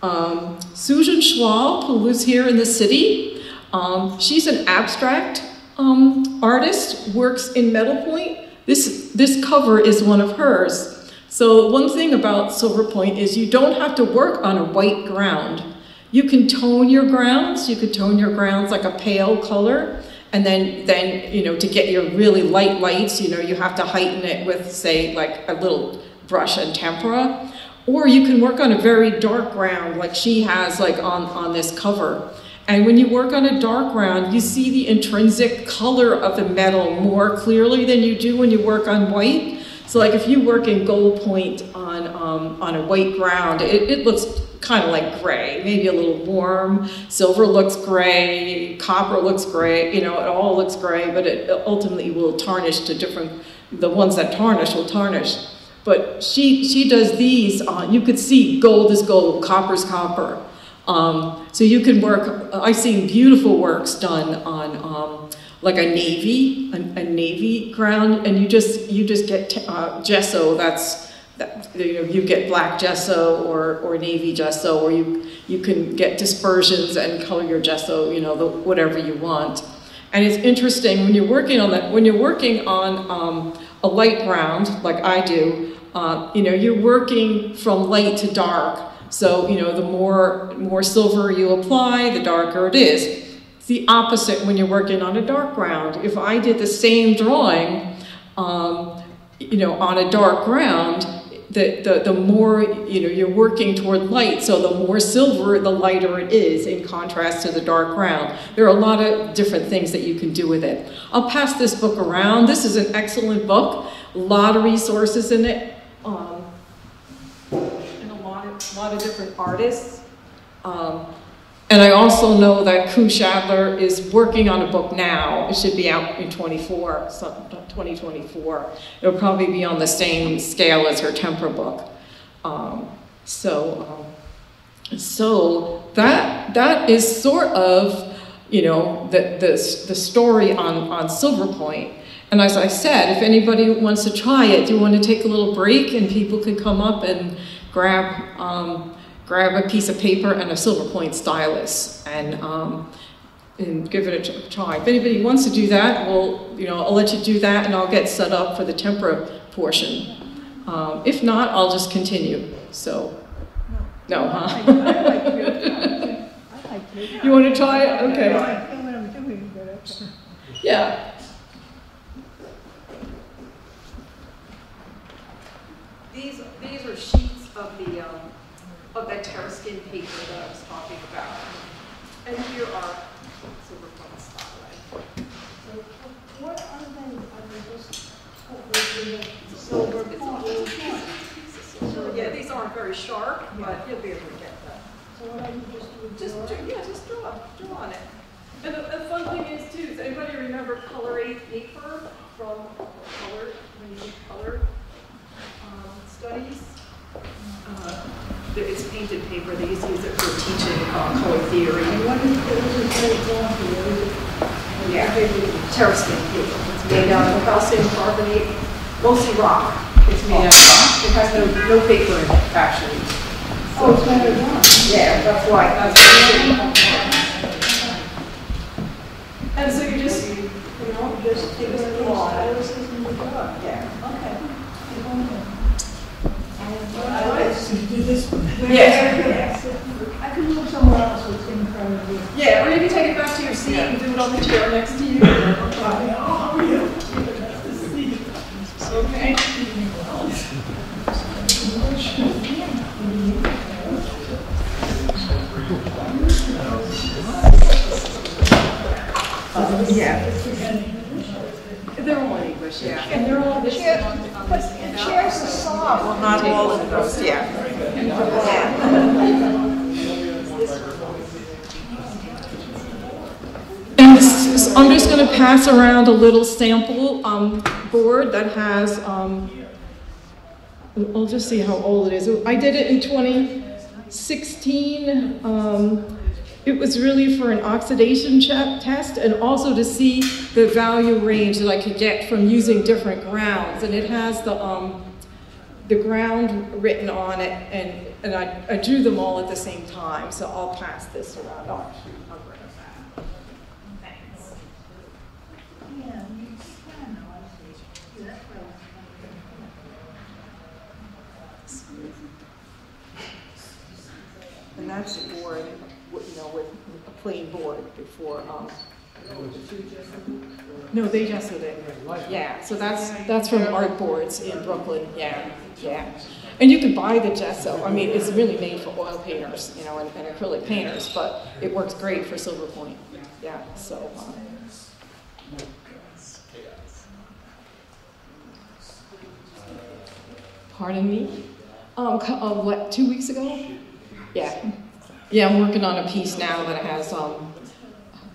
um, Susan Schwalb, who lives here in the city, um, she's an abstract um, artist works in metal point. This, this cover is one of hers. So one thing about silver point is you don't have to work on a white ground. You can tone your grounds. You could tone your grounds like a pale color. And then, then, you know, to get your really light lights, you know, you have to heighten it with, say, like a little brush and tempera. Or you can work on a very dark ground like she has like on, on this cover. And when you work on a dark ground, you see the intrinsic color of the metal more clearly than you do when you work on white. So like if you work in gold point on, um, on a white ground, it, it looks kind of like gray, maybe a little warm. Silver looks gray, copper looks gray, you know, it all looks gray, but it ultimately will tarnish to different, the ones that tarnish will tarnish. But she, she does these on, you could see gold is gold, copper is copper. Um, so you can work, I've seen beautiful works done on um, like a navy, a, a, navy ground, and you just you just get uh, gesso. That's that, you, know, you get black gesso or, or navy gesso, or you you can get dispersions and color your gesso, you know, the, whatever you want. And it's interesting when you're working on that. When you're working on um, a light ground, like I do, uh, you know, you're working from light to dark. So, you know, the more, more silver you apply, the darker it is. It's the opposite when you're working on a dark ground. If I did the same drawing, um, you know, on a dark ground, the, the, the more, you know, you're working toward light, so the more silver, the lighter it is in contrast to the dark ground. There are a lot of different things that you can do with it. I'll pass this book around. This is an excellent book, a lot of resources in it. Um, a lot of different artists. Um, and I also know that Koo Schadler is working on a book now. It should be out in 24, 2024. It'll probably be on the same scale as her Tempera book. Um, so, um, so that that is sort of, you know, the, the, the story on, on Silver Point. And as I said, if anybody wants to try it, do you want to take a little break and people can come up and grab, um, grab a piece of paper and a silver point stylus and, um, and give it a try. If anybody wants to do that, well, you know, I'll let you do that and I'll get set up for the tempera portion. Um, if not, I'll just continue. So, no, huh? I, like I like You want to try it? Okay. Yeah. These, these are sheets of the, um, of that Terraskin paper that our silver point spotlight. What are they, are they just, oh, silver It's point? just pieces, pieces of. Yeah, these aren't very sharp, but you'll be able to get that. So what are you just doing? Just, draw- yeah, just draw, draw on it. And the, the fun thing is too, does anybody remember Color paper from color, when you did color, um, studies? Uh, It's painted paper, they used to use it for teaching, uh, color theory. What is, what is it very long for you? Yeah, TerraSkin paper. It's made out of calcium carbonate, mostly rock. It's made out of rock. It has no, no paper in it, actually. Oh, it's better done. Yeah, that's why, that's why. And so you just, You know, just take a little stylus and move it up. yeah. Okay. Yeah. I can move somewhere else it's in front of you. Yeah, or you can take it back to your seat and do it on the chair next to you. Okay. Yeah. They're all English, yeah. And they're all listed on, on this handout. Chairs are soft. Well, not all of those, yeah. And this I'm just going to pass around a little sample um, board that has, um, I'll just see how old it is. I did it in 2016. Um, It was really for an oxidation test and also to see the value range that I could get from using different grounds. And it has the, um, the ground written on it, and, and I, I drew them all at the same time, so I'll pass this around. I'll. And that's you know, with a plain board before, um, no, they just did it. Yeah, so that's, that's from Art Boards in Brooklyn, yeah, yeah. And you can buy the gesso, I mean, it's really made for oil painters, you know, and and acrylic painters, but it works great for Silver Point, yeah, so. um, Pardon me? Um, uh, what, two weeks ago? Yeah. Yeah, I'm working on a piece now that has, um,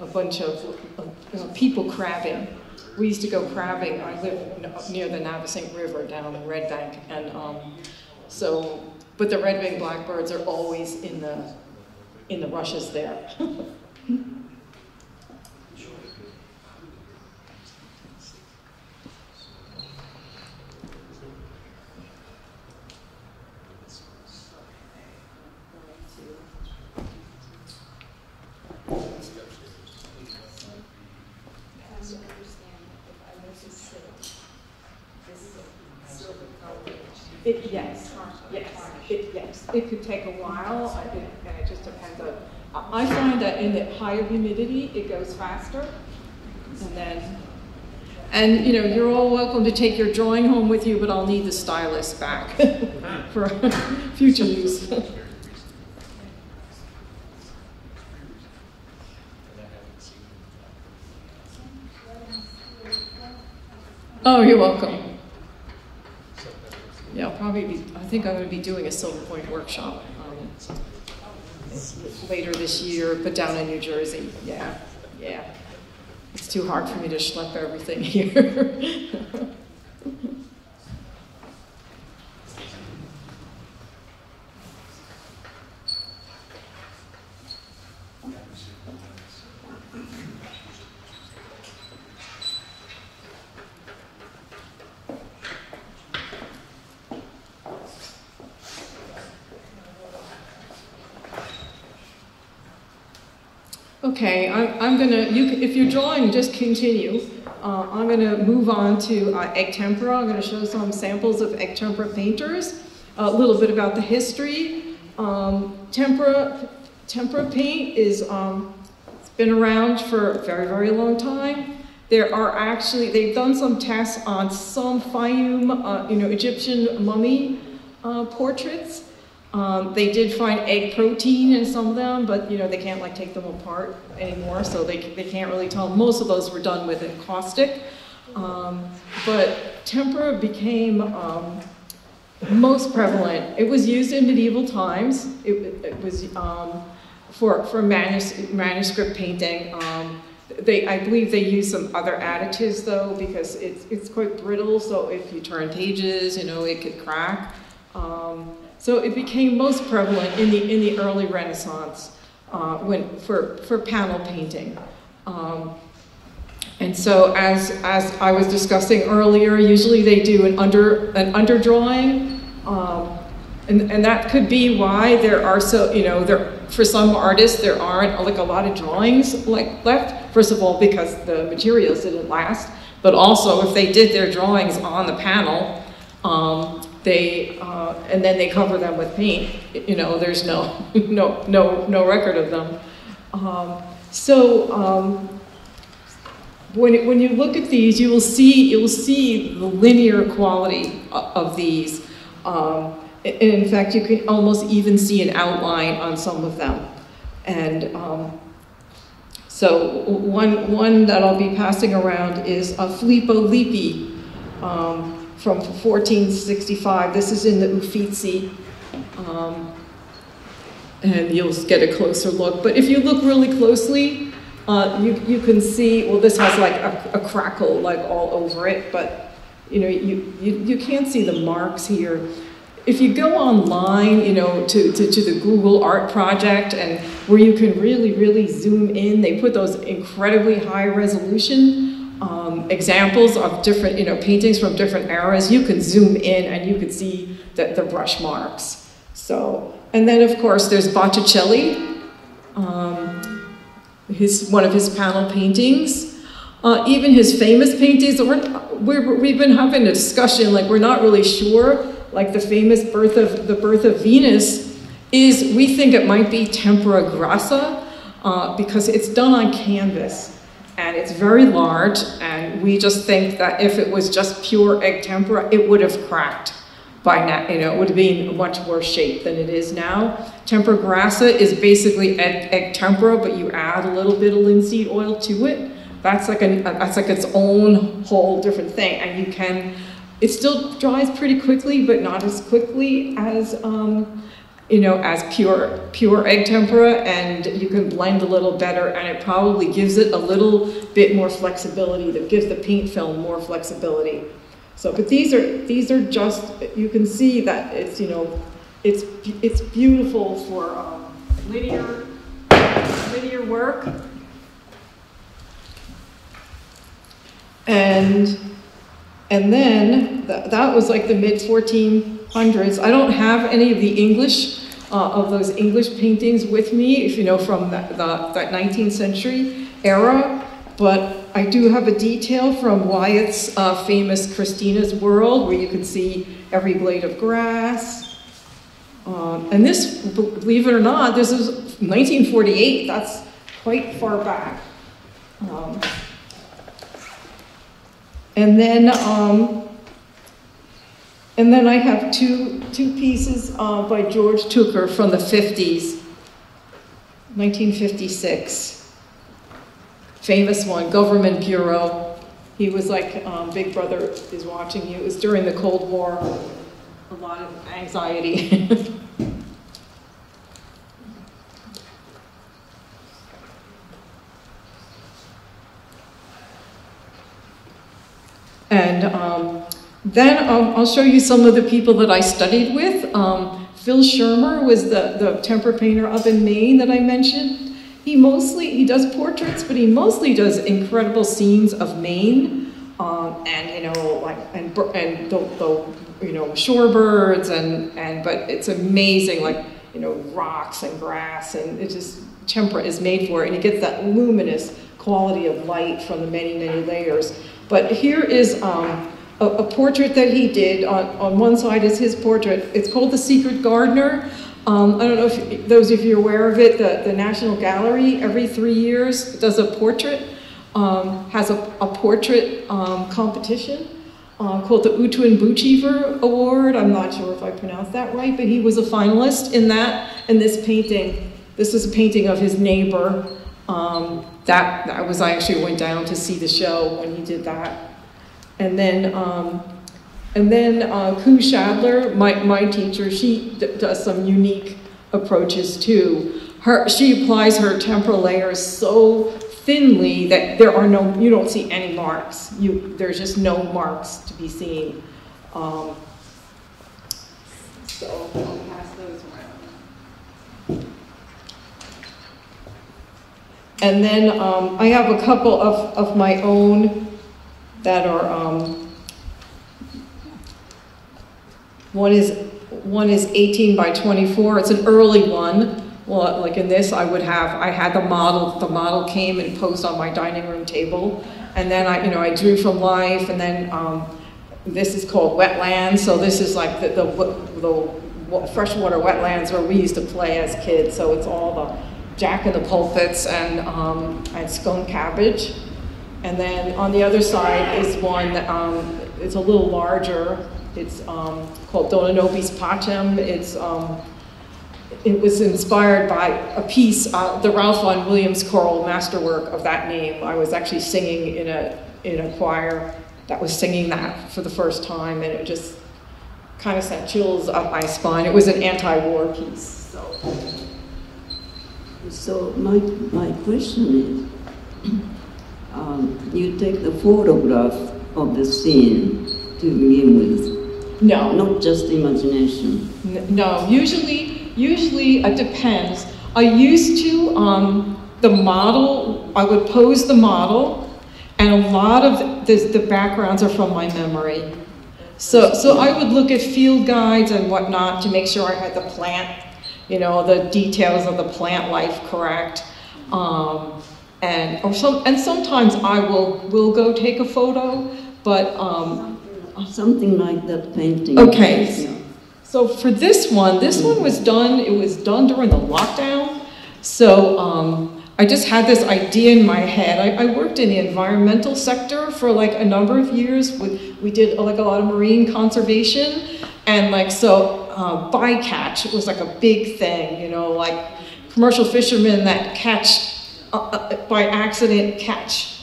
a bunch of, uh, you know, people crabbing. We used to go crabbing, I live near the Navesink River down in Red Bank, and, um, so, but the red-winged blackbirds are always in the, in the rushes there. It, yes, yes, it, yes. It could take a while, I think, and it just depends on, I I find that in the higher humidity, it goes faster. And then, and, you know, you're all welcome to take your drawing home with you, but I'll need the stylus back for future use. Oh, you're welcome. Yeah, I'll probably be, I think I'm gonna be doing a Silver Point workshop, um, later this year, but down in New Jersey, yeah, yeah. It's too hard for me to schlep everything here. Okay, I'm, I'm gonna, you, if you're drawing, just continue. Uh, I'm gonna move on to uh, egg tempera. I'm gonna show some samples of egg tempera painters, a little bit about the history. Um, tempera, tempera paint is, um, it's been around for a very, very long time. There are actually, they've done some tests on some Fayum, uh, you know, Egyptian mummy uh, portraits. Um, they did find egg protein in some of them, but you know they can't like take them apart anymore, so they, they can't really tell. Most of those were done with caustic, um, but tempera became um, most prevalent. It was used in medieval times. It, it was um, for for manus, manuscript painting. Um, they, I believe they use some other additives though because it's it's quite brittle. So if you turn pages, you know it could crack. Um, so it became most prevalent in the, in the early Renaissance uh, when, for, for panel painting. Um, and so as, as I was discussing earlier, usually they do an, under, an underdrawing. Um, and, and that could be why there are so, you know, there, for some artists, there aren't like a lot of drawings like left. First of all, because the materials didn't last, but also if they did their drawings on the panel, um, they uh, and then they cover them with paint. You know, there's no no no no record of them. Um, so um, when when you look at these, you will see you will see the linear quality of these. Um, and in fact, you can almost even see an outline on some of them. And um, so one one that I'll be passing around is a Filippo Lippi. Um, from 1465. This is in the Uffizi. Um, and you'll get a closer look. But if you look really closely, uh, you, you can see, well, this has like a, a, crackle like all over it, but you know, you, you, you can't see the marks here. If you go online, you know, to, to, to the Google Art Project and where you can really, really zoom in, they put those incredibly high resolution um, examples of different, you know, paintings from different eras, you can zoom in and you can see the, the brush marks. So, and then of course there's Botticelli, um, his, one of his panel paintings. Uh, even his famous paintings, we're, we have been having a discussion, like we're not really sure, like the famous birth of, the birth of Venus is, we think it might be tempera grassa, uh, because it's done on canvas and it's very large, and we just think that if it was just pure egg tempera, it would have cracked by now, you know, it would have been a much worse shape than it is now. Tempera grassa is basically egg, egg tempera, but you add a little bit of linseed oil to it. That's like, a, that's like its own whole different thing, and you can, it still dries pretty quickly, but not as quickly as um, you know, as pure, pure egg tempera and you can blend a little better and it probably gives it a little bit more flexibility that gives the paint film more flexibility. So, but these are, these are just, you can see that it's, you know, it's, it's beautiful for um, linear, linear work. And, and then th that was like the mid 1400s. I don't have any of the English uh, of those English paintings with me, if you know, from the, the, that 19th century era. But I do have a detail from Wyeth's uh, famous Christina's World, where you can see every blade of grass. Um, and this, believe it or not, this is 1948. That's quite far back. Um, and then um, and then I have two, two pieces uh, by George Tooker from the 50s, 1956. Famous one, Government Bureau. He was like, um, Big Brother is watching you. It was during the Cold War. A lot of anxiety. and um, then um, I'll show you some of the people that I studied with. Um, Phil Shermer was the, the tempera painter up in Maine that I mentioned. He mostly, he does portraits, but he mostly does incredible scenes of Maine. Um, and, you know, like, and, and the, the, you know, shorebirds and, and, but it's amazing, like, you know, rocks and grass and it just, tempera is made for it. And he gets that luminous quality of light from the many, many layers. But here is, um, a, a, portrait that he did. On, on one side is his portrait. It's called The Secret Gardener. Um, I don't know if those of you are aware of it, the, the National Gallery every three years does a portrait, um, has a, a portrait um, competition. uh, called the Outwin Boochever Award. I'm not sure if I pronounced that right, but he was a finalist in that, in this painting. This is a painting of his neighbor. Um, that, that was, I actually went down to see the show when he did that. And then, um, and then uh, Koo Schadler, my, my teacher, she does some unique approaches too. Her, she applies her tempera layers so thinly that there are no, you don't see any marks. You, there's just no marks to be seen. Um, so I'll pass those around. And then um, I have a couple of, of my own that are, um, one is one is 18 by 24. It's an early one. Well, like in this, I would have, I had the model, the model came and posed on my dining room table. And then I, you know, I drew from life and then um, this is called wetlands. So this is like the, the, the freshwater wetlands where we used to play as kids. So it's all the jack in the pulpits and, um, and skunk cabbage. And then on the other side is one that um, is a little larger. It's um, called Dona Nobis Pacem. It's um, it was inspired by a piece, uh, the Ralph Vaughan Williams choral masterwork of that name. I was actually singing in a, in a choir that was singing that for the first time, and it just kind of sent chills up my spine. It was an anti-war piece. So, so my, my question is, um, you take the photograph of the scene to begin with? No. Not just imagination? No, usually Usually it depends. I used to, um, the model, I would pose the model, and a lot of the, the backgrounds are from my memory. So, so I would look at field guides and whatnot to make sure I had the plant, you know, the details of the plant life correct. Um, and, or some, and sometimes I will, will go take a photo, but... Um, Something like that painting. Okay. Yeah. So for this one, this one was done, it was done during the lockdown. So um, I just had this idea in my head. I, I, worked in the environmental sector for like a number of years. We, we did like a lot of marine conservation. And like, so uh, bycatch was like a big thing, you know, like commercial fishermen that catch, uh, by accident catch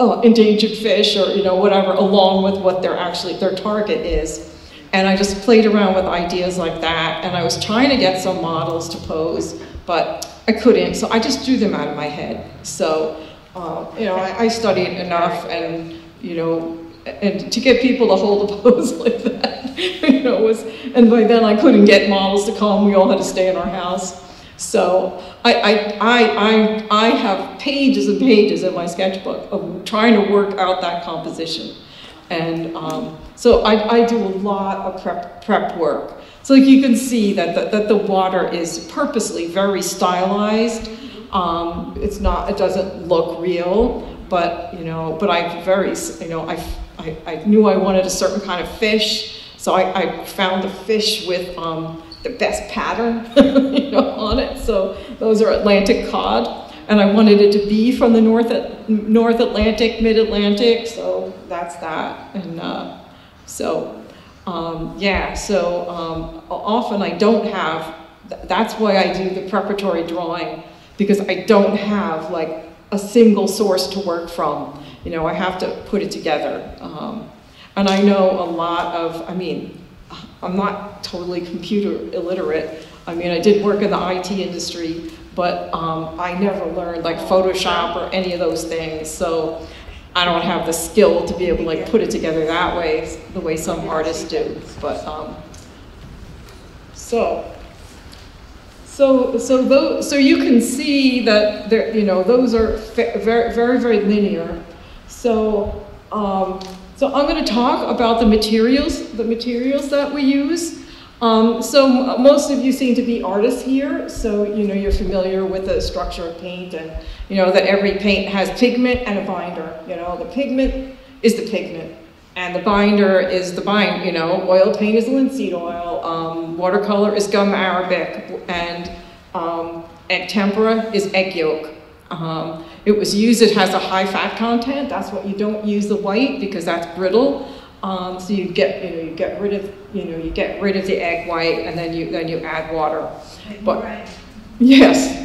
uh, endangered fish or, you know, whatever, along with what their actually, their target is. And I just played around with ideas like that, and I was trying to get some models to pose, but I couldn't, so I just drew them out of my head. So, uh, you know, I, I, studied enough, and, you know, and to get people to hold a pose like that, you know, was, and by then I couldn't get models to come, we all had to stay in our house. So I, I, I, I, I have pages and pages in my sketchbook of trying to work out that composition. And um, so I, I, do a lot of prep, prep work. So you can see that the, that the water is purposely very stylized. Um, it's not, it doesn't look real, but you know, but I very, you know, I, I, I knew I wanted a certain kind of fish. So I, I found the fish with um, the best pattern you know, on it. So those are Atlantic cod and I wanted it to be from the North, North Atlantic, Mid-Atlantic, so that's that. And uh, so, um, yeah, so um, often I don't have, that's why I do the preparatory drawing, because I don't have like a single source to work from. You know, I have to put it together. Um, and I know a lot of, I mean, I'm not totally computer illiterate. I mean, I did work in the IT industry, but um, I never learned like Photoshop or any of those things. So I don't have the skill to be able to like put it together that way, the way some artists do. But um, so, so, so those, so you can see that there, you know, those are very, very, very linear. So, um, so I'm going to talk about the materials, the materials that we use. Um, so most of you seem to be artists here, so you know you're familiar with the structure of paint and you know that every paint has pigment and a binder. You know the pigment is the pigment and the binder is the bind. You know oil paint is linseed oil, um, watercolor is gum arabic, and um, and tempera is egg yolk. Um, it was used, it has a high fat content, that's what you don't use the white because that's brittle. Um, so you get, you know, you get rid of, you know, you get rid of the egg white, and then you then you add water. But Right. yes,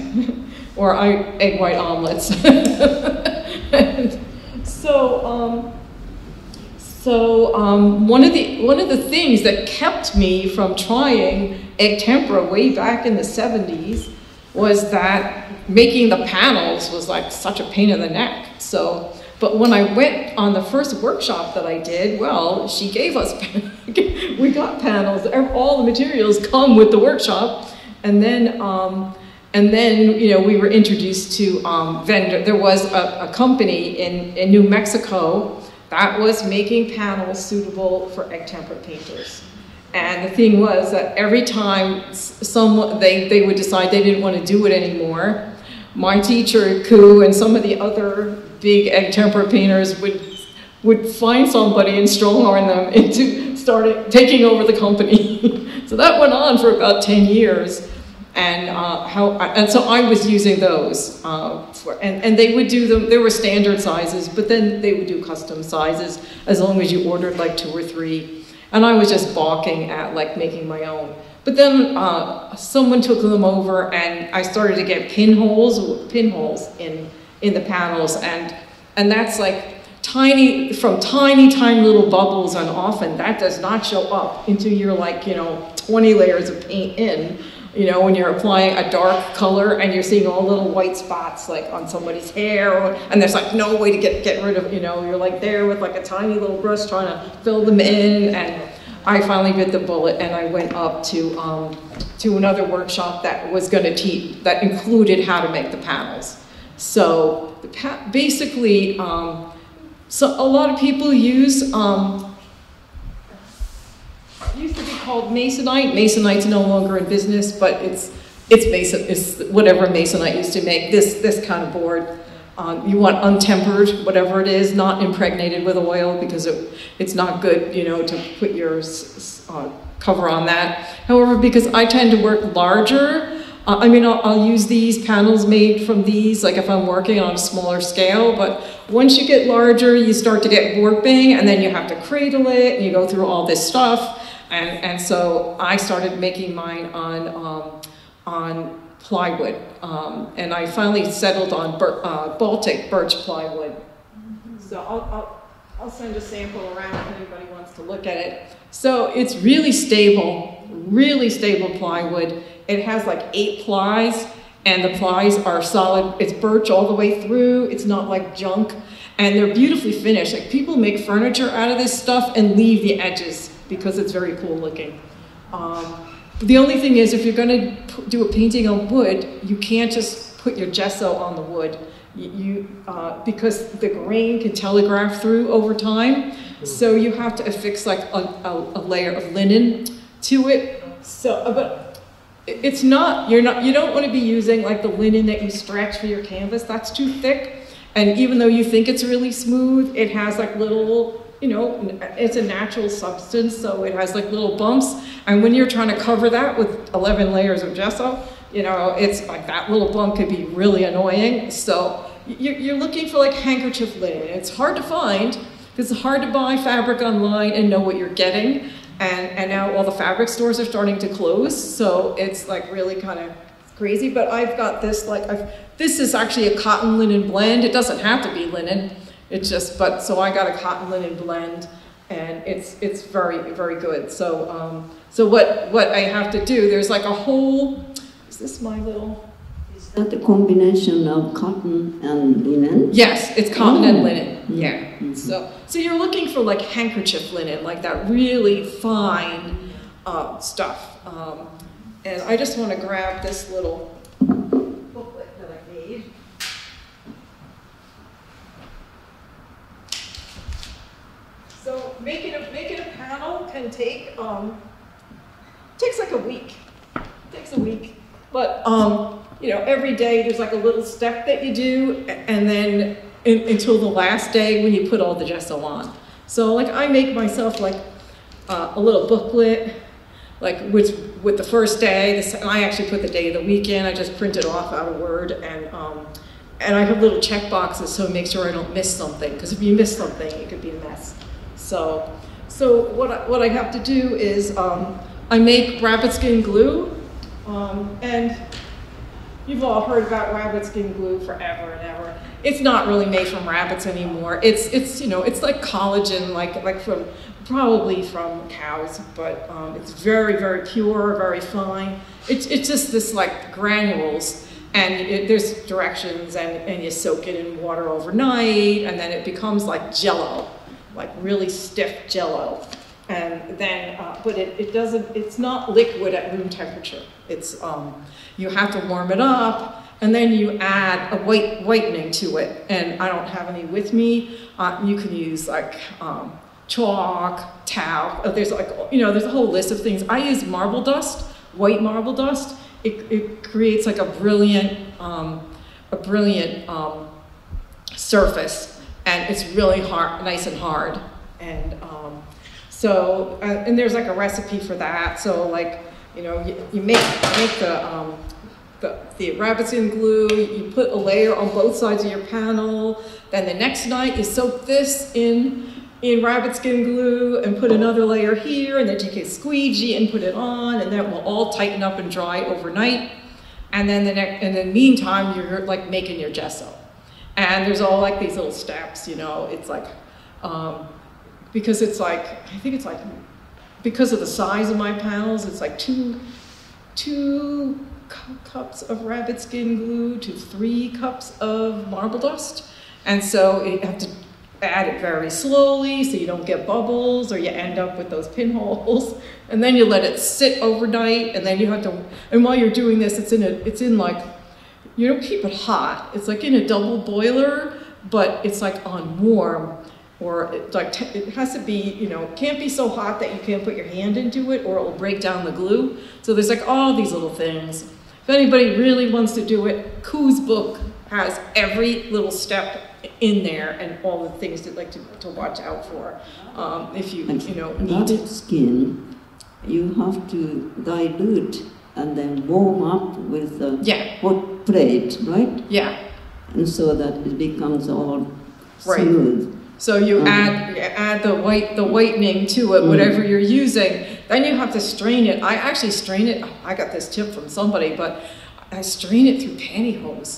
or I egg white omelets. So, um, so um, one of the one of the things that kept me from trying egg tempera way back in the 70s was that making the panels was like such a pain in the neck. So, but when I went on the first workshop that I did, well, she gave us we got panels. All the materials come with the workshop, and then. Um, and then, you know, we were introduced to um, vendor. There was a, a company in, in New Mexico that was making panels suitable for egg tempera painters. And the thing was that every time someone they, they would decide they didn't want to do it anymore, my teacher, Koo, and some of the other big egg tempera painters would would find somebody and strong arm them into starting taking over the company. so that went on for about 10 years and uh, how and so I was using those uh, for, and and they would do them. There were standard sizes, but then they would do custom sizes as long as you ordered like two or three. And I was just balking at like making my own. But then uh, someone took them over, and I started to get pinholes pinholes in in the panels, and and that's like tiny from tiny tiny little bubbles, and often that does not show up until you're like you know 20 layers of paint in you know, when you're applying a dark color and you're seeing all little white spots like on somebody's hair, and there's like no way to get, get rid of, you know, you're like there with like a tiny little brush trying to fill them in. And I finally bit the bullet and I went up to, um, to another workshop that was going to teach, that included how to make the panels. So pa basically, um, so a lot of people use um, used to be called Masonite. Masonite's no longer in business, but it's it's Mason, it's whatever Masonite used to make. This this kind of board. Um, you want untempered, whatever it is, not impregnated with oil because it, it's not good, you know, to put your uh, cover on that. However, because I tend to work larger, uh, I mean, I'll, I'll, use these panels made from these, like if I'm working on a smaller scale, but once you get larger, you start to get warping, and then you have to cradle it, and you go through all this stuff. And, and so I started making mine on, um, on plywood. Um, and I finally settled on uh, Baltic birch plywood. So I'll, I'll, I'll send a sample around if anybody wants to look at it. So it's really stable, really stable plywood. It has like eight plies and the plies are solid. It's birch all the way through. It's not like junk. And they're beautifully finished. Like people make furniture out of this stuff and leave the edges because it's very cool looking. Um, the only thing is, if you're going to do a painting on wood, you can't just put your gesso on the wood. You, uh, because the grain can telegraph through over time, so you have to affix like a, a, a layer of linen to it. So, uh, but it's not you're not you don't want to be using like the linen that you stretch for your canvas. That's too thick. And even though you think it's really smooth, it has like little you know, it's a natural substance, so it has like little bumps. And when you're trying to cover that with 11 layers of gesso, you know, it's like that little bump could be really annoying. So you're looking for like handkerchief linen. It's hard to find because it's hard to buy fabric online and know what you're getting. And, and now all the fabric stores are starting to close, so it's like really kind of crazy. But I've got this like, I've, this is actually a cotton linen blend. It doesn't have to be linen. It's just, but, so I got a cotton linen blend and it's, it's very, very good. So, um, so what, what I have to do, there's like a whole, is this my little? Is that a combination of cotton and linen? Yes, it's cotton oh. and linen, Mm-hmm. yeah. Mm -hmm. So, so you're looking for like handkerchief linen, like that really fine uh, stuff. Um, and I just want to grab this little booklet that I made. So making a making a panel can take um, takes like a week. It takes a week, but um, you know every day there's like a little step that you do, and then in, until the last day when you put all the gesso on. So like I make myself like uh, a little booklet, like with with the first day. This, I actually put the day of the weekend. I just print it off out of Word and. Um, and I have little check boxes so make sure I don't miss something because if you miss something, it could be a mess. So, so what I, what I have to do is um, I make rabbit skin glue, um, and you've all heard about rabbit skin glue forever and ever. It's not really made from rabbits anymore. It's it's you know it's like collagen, like like from probably from cows, but um, it's very very pure, very fine. It's it's just this like granules, and it, there's directions, and and you soak it in water overnight, and then it becomes like Jello, like really stiff Jello and then, uh, but it, it doesn't, it's not liquid at room temperature. It's, um, you have to warm it up, and then you add a white, whitening to it. And I don't have any with me. Uh, you can use like um, chalk, talc. Uh, there's like, you know, there's a whole list of things. I use marble dust, white marble dust. It, it creates like a brilliant, um, a brilliant um, surface, and it's really hard, nice and hard. And um, so, uh, and there's like a recipe for that. So like, you know, you, you make, make the, um, the, the rabbit skin glue, you put a layer on both sides of your panel. Then the next night you soak this in, in rabbit skin glue and put another layer here and then you can squeegee and put it on and that will all tighten up and dry overnight. And then the next, in the meantime, you're like making your gesso. And there's all like these little steps, you know, it's like, um, because it's like, I think it's like, because of the size of my panels, it's like two, two cu- cups of rabbit skin glue to three cups of marble dust. And so you have to add it very slowly so you don't get bubbles or you end up with those pinholes. And then you let it sit overnight and then you have to, and while you're doing this, it's in a, it's in like, you don't keep it hot. It's like in a double boiler, but it's like on warm or it, like it has to be you know can't be so hot that you can't put your hand into it or it will break down the glue. So there's like all these little things. If anybody really wants to do it Koo's book has every little step in there and all the things to like to, to watch out for um, if you you know need rabbit skin, you have to dilute and then warm up with a yeah hot plate, right? yeah And so that it becomes all Right. smooth. So you Mhm. add add the white the whitening to it, Mhm. whatever you're using. Then you have to strain it. I actually strain it. I got this tip from somebody, but I strain it through pantyhose,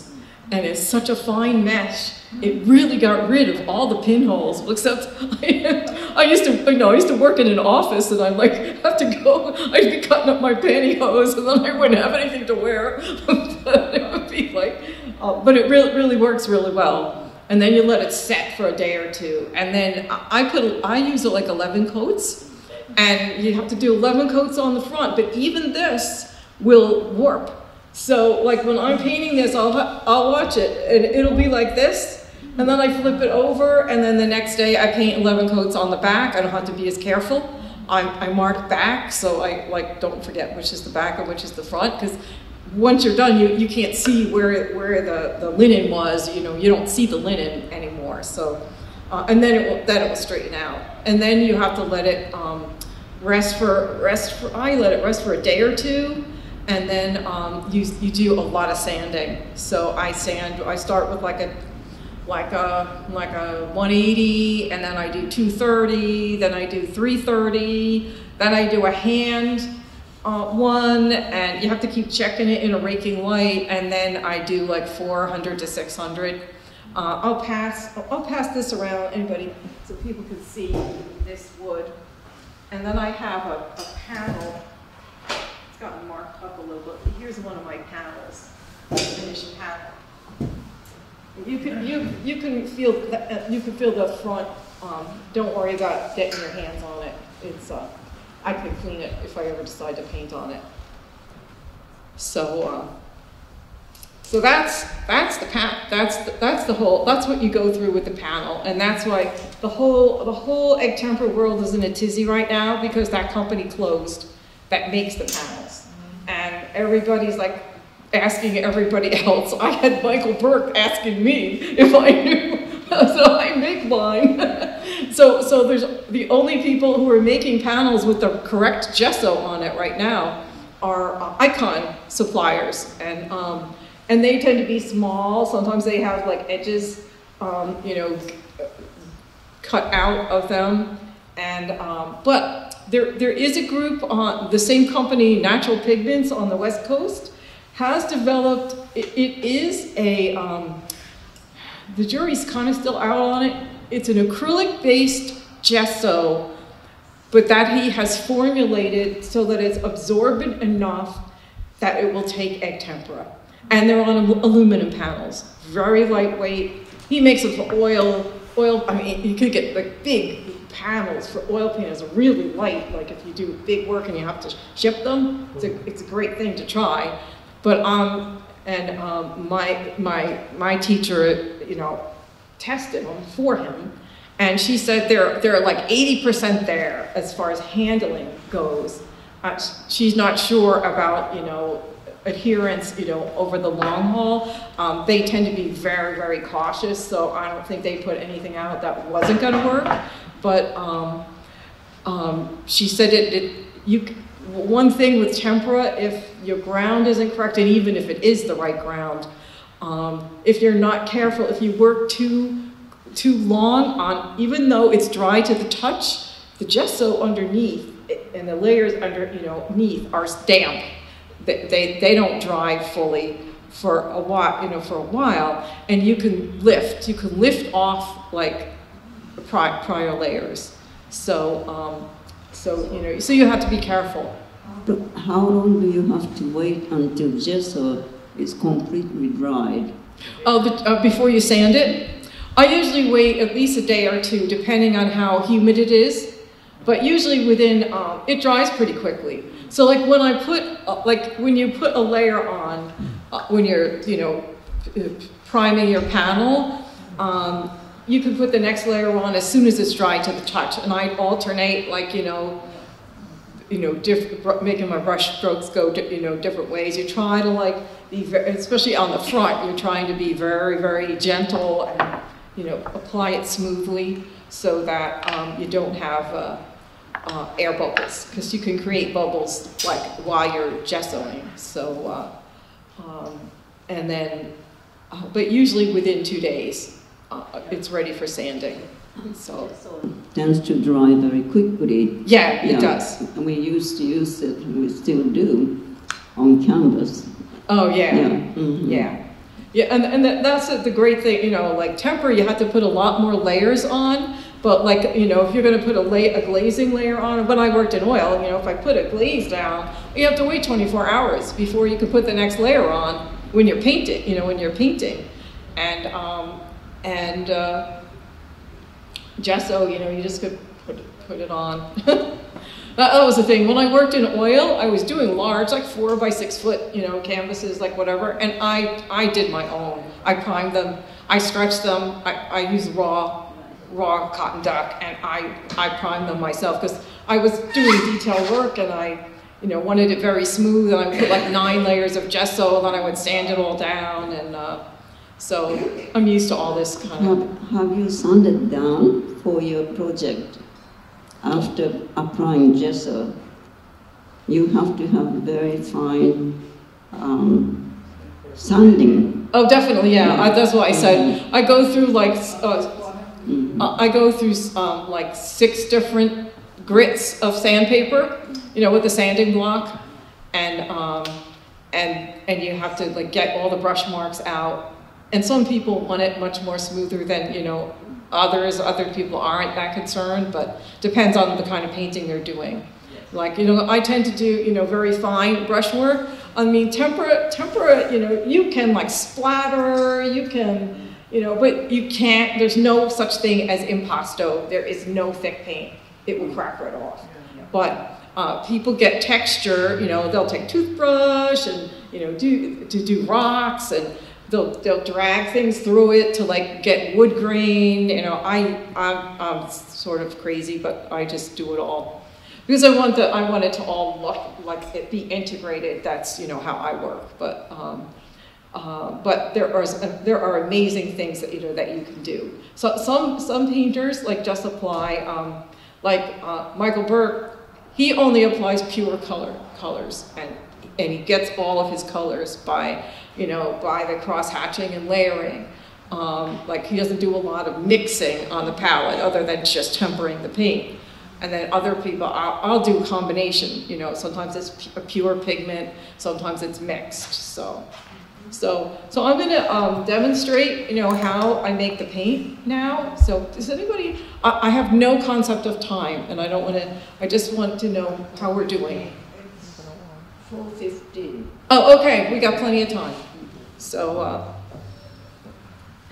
and it's such a fine mesh. It really got rid of all the pinholes. Except I, I used to, you know, I used to work in an office, and I'd like have to go. I'd be cutting up my pantyhose, and then I wouldn't have anything to wear. but it would be like, uh, but it really really works really well and then you let it set for a day or two and then i I put i use it like 11 coats and you have to do 11 coats on the front but even this will warp so like when i'm painting this i'll i'll watch it and it'll be like this and then i flip it over and then the next day i paint 11 coats on the back i don't have to be as careful i, I mark back so i like don't forget which is the back and which is the front because once you're done, you, you can't see where, where the, the linen was, you know, you don't see the linen anymore. So, uh, and then it will, then it will straighten out. And then you have to let it um, rest for, rest for, I let it rest for a day or two. And then um, you, you do a lot of sanding. So I sand, I start with like a, like a, like a 180, and then I do 230, then I do 330, then I do a hand uh, one, and you have to keep checking it in a raking light, and then I do like 400 to 600. Uh, I'll pass, I'll pass this around anybody so people can see this wood. And then I have a, a panel. Gotten marked up a little bit. Here's one of my panels, finished panel. You can you you can feel the, uh, you can feel the front. Um, don't worry about getting your hands on it. It's uh, I can clean it if I ever decide to paint on it. So, uh, so that's that's the that's the, that's the whole that's what you go through with the panel, and that's why the whole the whole egg tempera world is in a tizzy right now because that company closed that makes the panels, and everybody's like asking everybody else. I had Michael Bergt asking me if I knew, so I make mine. so, so there's the only people who are making panels with the correct gesso on it right now are uh, icon suppliers, and um, and they tend to be small. Sometimes they have like edges, um, you know, cut out of them. and um, but there there is a group on the same company, Natural Pigments, on the West Coast, has developed. it, it is a um, the jury's kind of still out on it. It's an acrylic-based gesso, but that he has formulated so that it's absorbent enough that it will take egg tempera. And they're on aluminum panels, very lightweight. He makes it for oil, oil, I mean, you could get like big panels for oil painters, are really light, like if you do big work and you have to ship them, it's a, it's a great thing to try. But, um, and um, my, my, my teacher, you know, tested them for him, and she said they're, they're like 80% there as far as handling goes. Uh, she's not sure about, you know, adherence, you know, over the long haul. Um, they tend to be very, very cautious, so I don't think they put anything out that wasn't going to work. But um, um, she said it, it, you, one thing with tempera, if your ground isn't correct, and even if it is the right ground, um, if you're not careful, if you work too too long on, even though it's dry to the touch, the gesso underneath and the layers under, you know, underneath are damp. They, they, they don't dry fully for a while, you know, for a while, and you can lift. You can lift off like prior, prior layers. So, um, so you know, so you have to be careful. But how long do you have to wait until gesso is completely dried? Oh, but, uh, before you sand it? I usually wait at least a day or two, depending on how humid it is. But usually within, um, it dries pretty quickly. So like when I put, uh, like when you put a layer on, uh, when you're, you know, priming your panel, um, you can put the next layer on as soon as it's dry to the touch. And I alternate like, you know, you know, diff- making my brush strokes go, you know, different ways. You try to like be, very, especially on the front, you're trying to be very, very gentle and, you know, apply it smoothly so that um, you don't have uh, uh, air bubbles, because you can create bubbles like while you're gessoing. So, uh, um, and then, uh, but usually within two days, uh, it's ready for sanding. So tends to dry very quickly. Yeah, it yeah. does. We used to use it, and we still do, on canvas. Oh yeah, yeah, mm -hmm. yeah. yeah. and and that's the great thing, you know, like temper, you have to put a lot more layers on. But like, you know, if you're going to put a, la a glazing layer on, when I worked in oil, you know, if I put a glaze down, you have to wait 24 hours before you can put the next layer on when you're painting, you know, when you're painting. And, um, and, uh, gesso, you know, you just could put, put it on. that, that was the thing. When I worked in oil, I was doing large, like four by six foot, you know, canvases, like whatever, and I, I did my own. I primed them, I stretched them, I, I used raw, raw cotton duck, and I, I primed them myself, because I was doing detail work, and I, you know, wanted it very smooth, and I put like nine layers of gesso, then I would sand it all down, and uh, so I'm used to all this kind of. Have, have you sanded down for your project after applying gesso? You have to have very fine um, sanding. Oh, definitely, yeah. yeah. I, that's what I said. Mm-hmm. I go through like uh, mm-hmm. I go through um, like six different grits of sandpaper, you know, with the sanding block, and um, and and you have to like get all the brush marks out and some people want it much more smoother than, you know, others. Other people aren't that concerned, but depends on the kind of painting they're doing. Like, you know, I tend to do, you know, very fine brushwork. I mean, tempera, tempera, you know, you can like splatter, you can, you know, but you can't, there's no such thing as impasto. There is no thick paint. It will crack right off. But uh, people get texture, you know, they'll take toothbrush and, you know, do, to do rocks and, they'll they'll drag things through it to like get wood grain. You know, I I'm, I'm sort of crazy, but I just do it all because I want the I want it to all look like it be integrated. That's you know how I work, but. Um, uh, but there are there are amazing things that you know that you can do. So some some painters like just apply um, like uh, Michael Bergt. He only applies pure color colors and and he gets all of his colors by you know, by the cross-hatching and layering. Um, like he doesn't do a lot of mixing on the palette other than just tempering the paint. And then other people, I'll, I'll do combination, you know, sometimes it's a pure pigment, sometimes it's mixed, so. So, so I'm gonna um, demonstrate, you know, how I make the paint now. So does anybody, I, I have no concept of time and I don't wanna, I just want to know how we're doing. Four fifteen. Oh, okay, we got plenty of time. So, uh,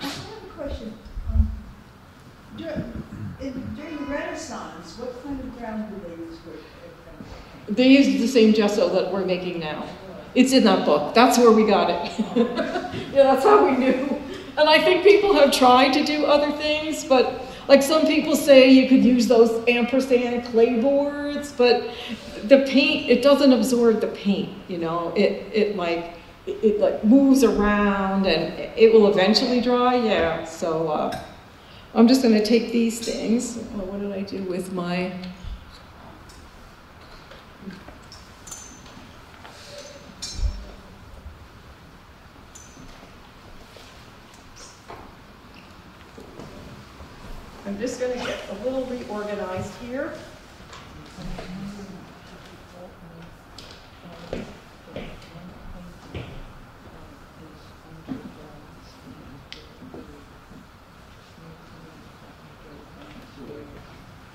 I have a question. Um, During, in- during the Renaissance, what kind of ground did they use for? for- they used the same gesso that we're making now. It's in that book. That's where we got it. yeah, that's how we knew. And I think people have tried to do other things, but like some people say you could use those ampersand clay boards, but the paint, it doesn't absorb the paint, you know? It, it like, it, it like moves around and it will eventually dry, yeah. So, uh, I'm just gonna take these things. Oh, what did I do with my? I'm just gonna get a little reorganized here.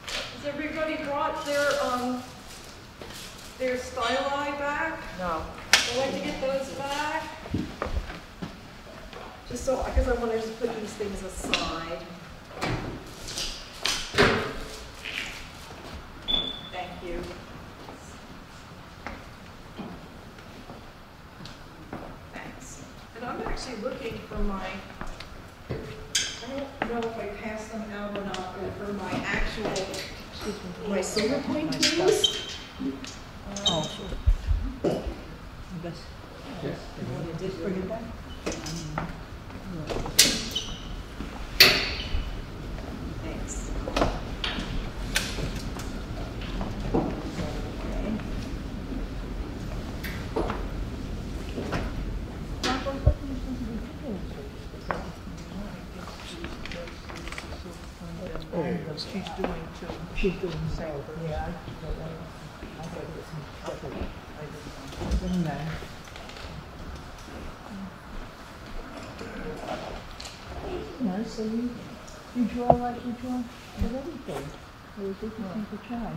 Has everybody brought their, um, their styli back? No. I'd like to get those back. Just so, because I want to just put these things aside. Thank you. Thanks. And I'm actually looking for my, I don't know if I passed them out or not, or for my actual, my silver point tools. Thanks. She's doing too. She's doing so. Yeah. I thought it was separate. I didn't know. No, so you, you draw like you draw with everything. It was different thing to try. Yeah.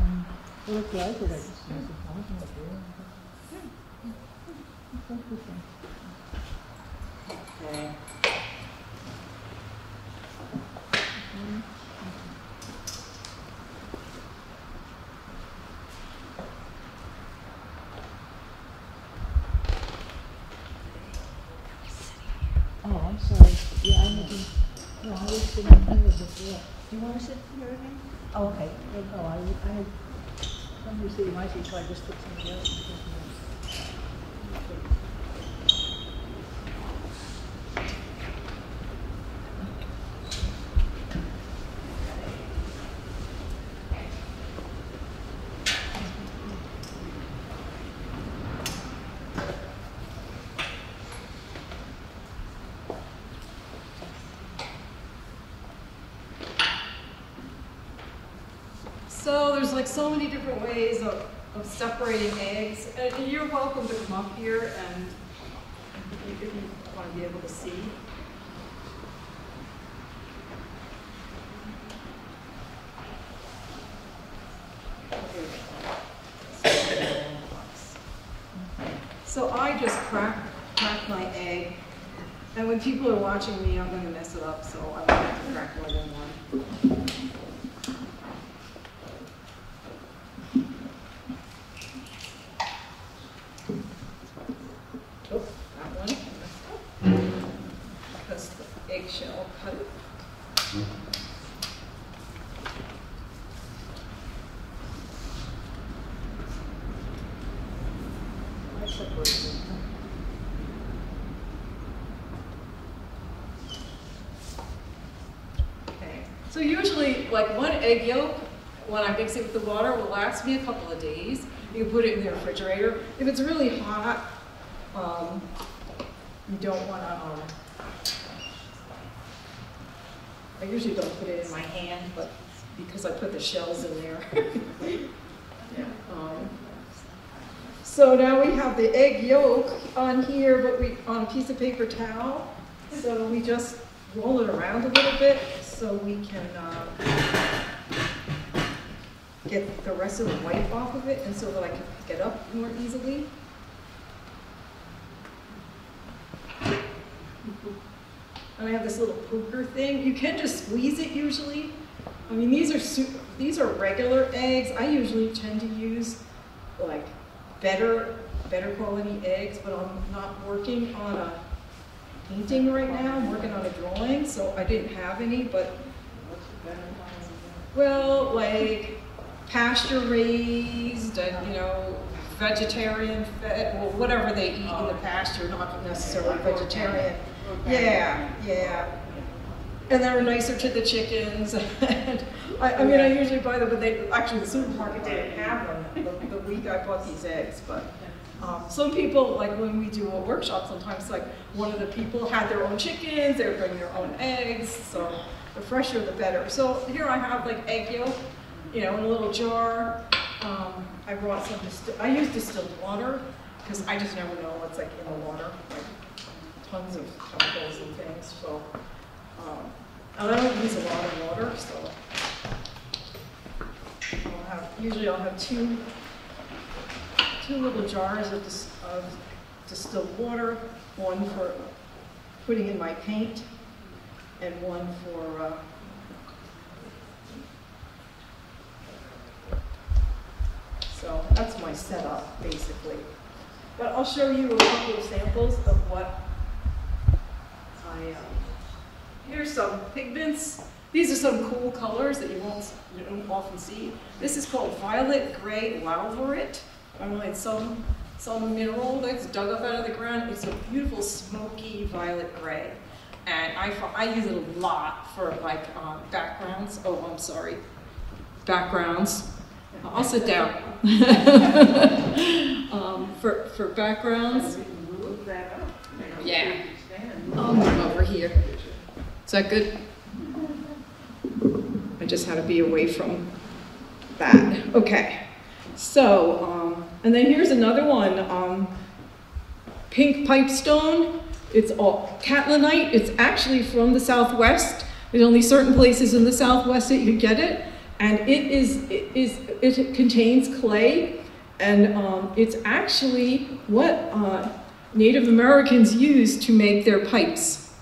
And it looked like it. I just mm-hmm was surprised at it. It's interesting. Okay. Oh, I'm sorry. Yeah, I wasn't, no, I was sitting here before. Do you want to sit here again? Oh, okay. No, I, I had, somebody sitting in my seat, so I just took somebody else. So there's like so many different ways of, of separating eggs. And you're welcome to come up here and if you want to be able to see. So I just crack, crack my egg. And when people are watching me, I'm going to mess it up, so I want to crack more than one. Oh, that one. Because the eggshell cut it. I separated it. Okay, so usually, like one egg yolk, when I mix it with the water, will last me a couple of days. You can put it in the refrigerator. If it's really hot, um, you don't want to, um, I usually don't put it in my hand, but because I put the shells in there. Um, So now we have the egg yolk on here, but we, on a piece of paper towel. So we just roll it around a little bit so we can uh, get the rest of the white off of it and so that I can pick it up more easily. And I have this little poker thing. You can just squeeze it usually. I mean, these are super, these are regular eggs. I usually tend to use like better, better quality eggs, but I'm not working on a painting right now. I'm working on a drawing, so I didn't have any, but well, like pasture raised and, you know, vegetarian fed, well, whatever they eat in the pasture, not necessarily vegetarian. Yeah, yeah. And they're nicer to the chickens. and I, I mean, I usually buy them, but they, actually the supermarket didn't have them the, the week I bought these eggs, but um, some people, like when we do a workshop, sometimes like one of the people had their own chickens, they were bringing their own eggs, so the fresher the better. So here I have like egg yolk, you know, in a little jar. Um, I brought some, I use distilled water, because I just never know what's like in the water, like tons of chemicals and things, so. Um, and I don't use a lot of water, so. I'll have, usually I'll have two, two little jars of, dis, of distilled water, one for putting in my paint, and one for, uh, so that's my setup, basically. But I'll show you a couple of samples of what I, uh, here's some pigments. These are some cool colors that you won't, you don't often see. This is called violet gray lauverit. I don't know, it's some, some mineral that's dug up out of the ground. It's a beautiful smoky violet gray. And I, I use it a lot for like um, backgrounds. Oh, I'm sorry. Backgrounds. I'll sit down. um, for, for backgrounds. Yeah. I'll move over here. Is that good? I just had to be away from that. Okay. So, um, and then here's another one. Um, pink pipestone. It's all catlinite. It's actually from the southwest. There's only certain places in the southwest that you get it, and it is it is it contains clay, and um, it's actually what uh, Native Americans used to make their pipes.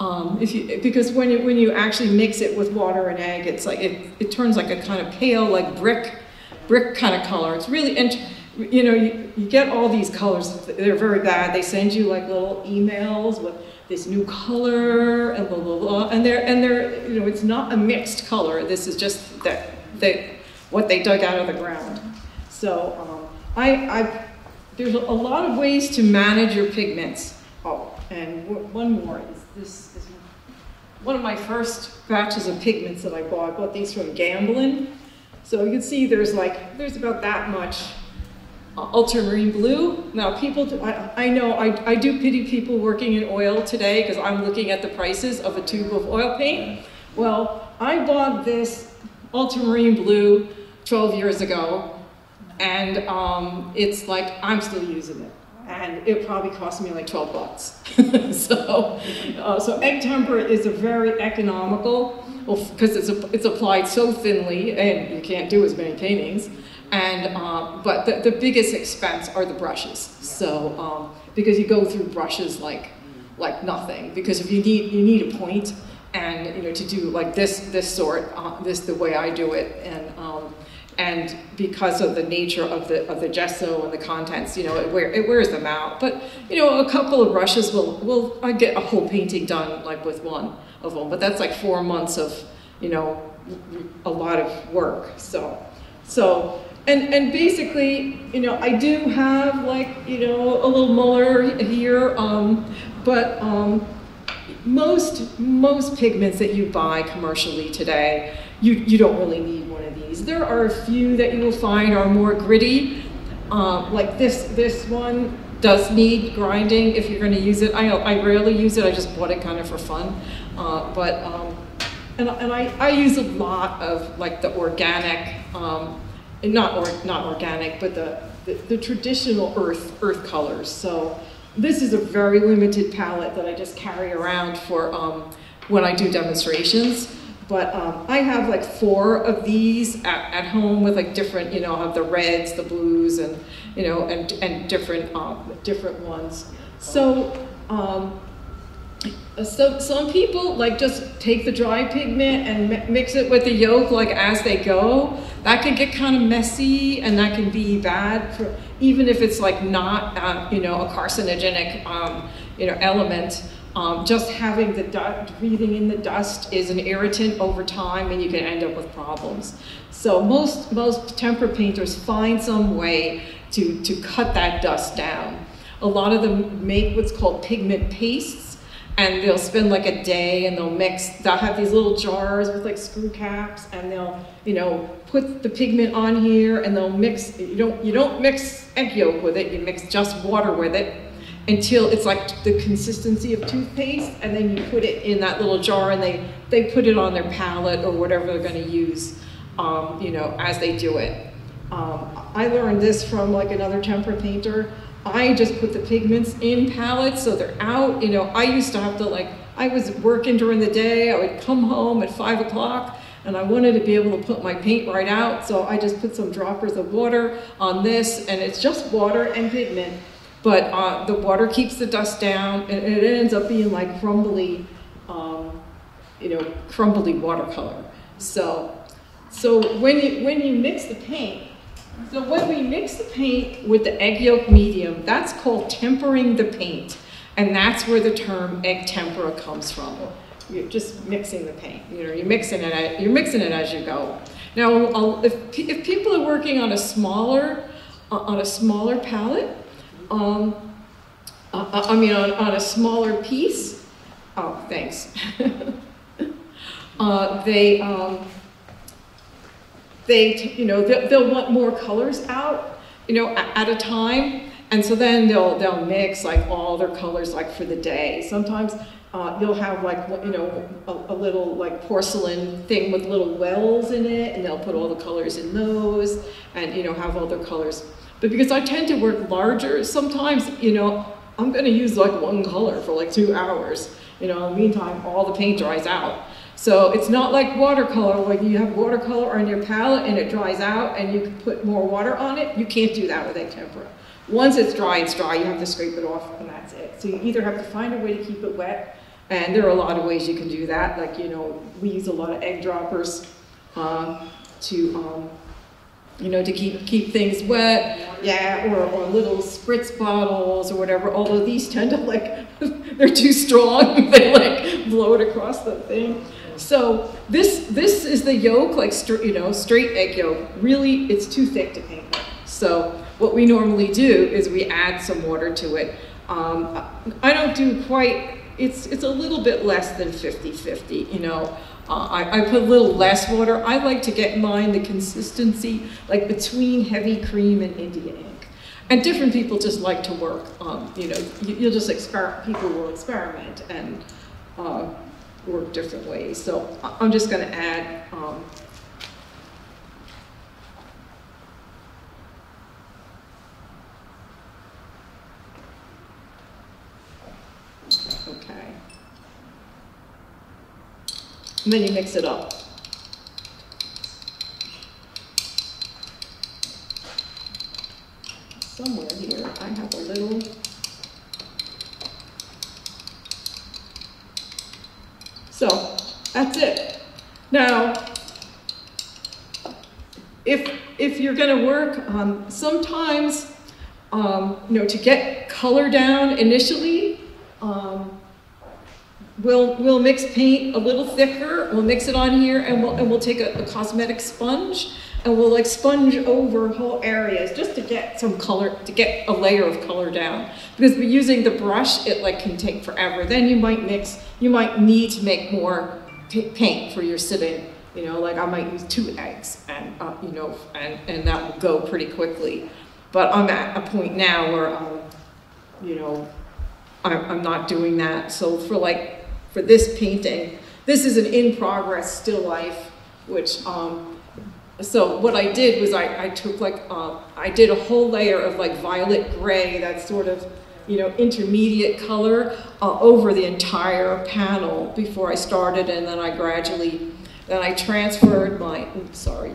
Um, if you, because when you, when you actually mix it with water and egg, it's like it, it turns like a kind of pale, like brick, brick kind of color. It's really, you know, you, you get all these colors. They're very bad. They send you like little emails with this new color and blah blah blah. And they're and they're you know, it's not a mixed color. This is just that that what they dug out of the ground. So um, I, I there's a lot of ways to manage your pigments. Oh, and one more is this is one of my first batches of pigments that I bought. I bought these from Gamblin. So you can see there's like, there's about that much ultramarine blue. Now people, I, I know, I, I do pity people working in oil today because I'm looking at the prices of a tube of oil paint. Well, I bought this ultramarine blue 12 years ago and um, it's like, I'm still using it. And it probably cost me like 12 bucks. so, uh, so egg tempera is a very economical, because it's, it's applied so thinly and you can't do as many paintings. And, uh, but the, the biggest expense are the brushes. So, um, because you go through brushes like, like nothing. Because if you need, you need a point and, you know, to do like this, this sort, uh, this the way I do it. And, um, and because of the nature of the of the gesso and the contents, you know, it, wear, it wears them out. But you know, a couple of brushes will will I get a whole painting done like with one of them. But that's like four months of you know a lot of work. So so and and basically, you know, I do have like you know a little muller here, um, but um, most most pigments that you buy commercially today, you you don't really need one of these. There are a few that you will find are more gritty, uh, like this this one does need grinding if you're going to use it. I I rarely use it. I just bought it kind of for fun, uh, but um, and, and I, I use a lot of like the organic, um, not or, not organic, but the, the, the traditional earth earth colors. So this is a very limited palette that I just carry around for um, when I do demonstrations. But um, I have like four of these at, at home with like different, you know, I have the reds, the blues, and you know, and and different um, different ones. So. Um, so some people like just take the dry pigment and mi- mix it with the yolk like as they go. That can get kind of messy and that can be bad for even if it's like not uh, you know a carcinogenic um, you know element. Um, just having the du- breathing in the dust is an irritant over time, and you can end up with problems. So most most tempera painters find some way to to cut that dust down. A lot of them make what's called pigment pastes, and they'll spend like a day and they'll mix. They'll have these little jars with like screw caps, and they'll you know put the pigment on here, and they'll mix. You don't you don't mix egg yolk with it. You mix just water with it until it's like the consistency of toothpaste, and then you put it in that little jar, and they they put it on their palette or whatever they're going to use, um, you know, as they do it. Um, I learned this from like another tempera painter. I just put the pigments in palettes so they're out. You know, I used to have to like, I was working during the day. I would come home at five o'clock and I wanted to be able to put my paint right out. So I just put some droppers of water on this and it's just water and pigment. But uh, the water keeps the dust down and it ends up being like crumbly, um, you know, crumbly watercolor. So, so when you, when you mix the paint, so when we mix the paint with the egg yolk medium, that's called tempering the paint. And that's where the term egg tempera comes from. You're just mixing the paint. You know, you're mixing it. You're mixing it as you go. Now, if, if people are working on a smaller, uh, on a smaller palette, um, uh, I mean, on, on a smaller piece. Oh, thanks. uh, they. Um, they, you know, they'll, they'll want more colors out, you know, at a time. And so then they'll, they'll mix like all their colors like for the day. Sometimes uh, you'll have like, you know, a, a little like porcelain thing with little wells in it and they'll put all the colors in those and, you know, have all their colors. But because I tend to work larger, sometimes, you know, I'm gonna use like one color for like two hours. You know, in the meantime, all the paint dries out. So it's not like watercolor, where you have watercolor on your palette and it dries out and you can put more water on it. You can't do that with egg tempera. Once it's dry, it's dry. You have to scrape it off and that's it. So you either have to find a way to keep it wet, and there are a lot of ways you can do that. Like, you know, we use a lot of egg droppers uh, to, um, you know, to keep keep things wet. Yeah, or, or little spritz bottles or whatever. Although these tend to like, they're too strong. they like blow it across the thing. So this this is the yolk, like you know, straight egg yolk. Really, it's too thick to paint with. So what we normally do is we add some water to it. Um, I don't do quite. It's it's a little bit less than 50-50, You know, uh, I, I put a little less water. I like to get mine the consistency like between heavy cream and India ink. And different people just like to work. Um, you know, you, you'll just experiment. People will experiment and. Uh, work different ways. So I'm just going to add um, okay. And then you mix it up. Somewhere here, I have a little So that's it. Now, if if you're going to work, um, sometimes um, you know to get color down initially, um, we'll we'll mix paint a little thicker. We'll mix it on here, and we'll and we'll take a, a cosmetic sponge and we'll like sponge over whole areas just to get some color to get a layer of color down because using the brush it like can take forever then you might mix you might need to make more pa- paint for your sit-in you know like i might use two eggs and uh, you know and and that will go pretty quickly. But i'm at a point now where um, you know I'm, I'm not doing that. So for like for this painting this is an in-progress still life, which, um, so what I did was I, I took like, uh, I did a whole layer of like violet gray, that sort of, you know, intermediate color uh, over the entire panel before I started, and then I gradually, then I transferred my, oops, sorry,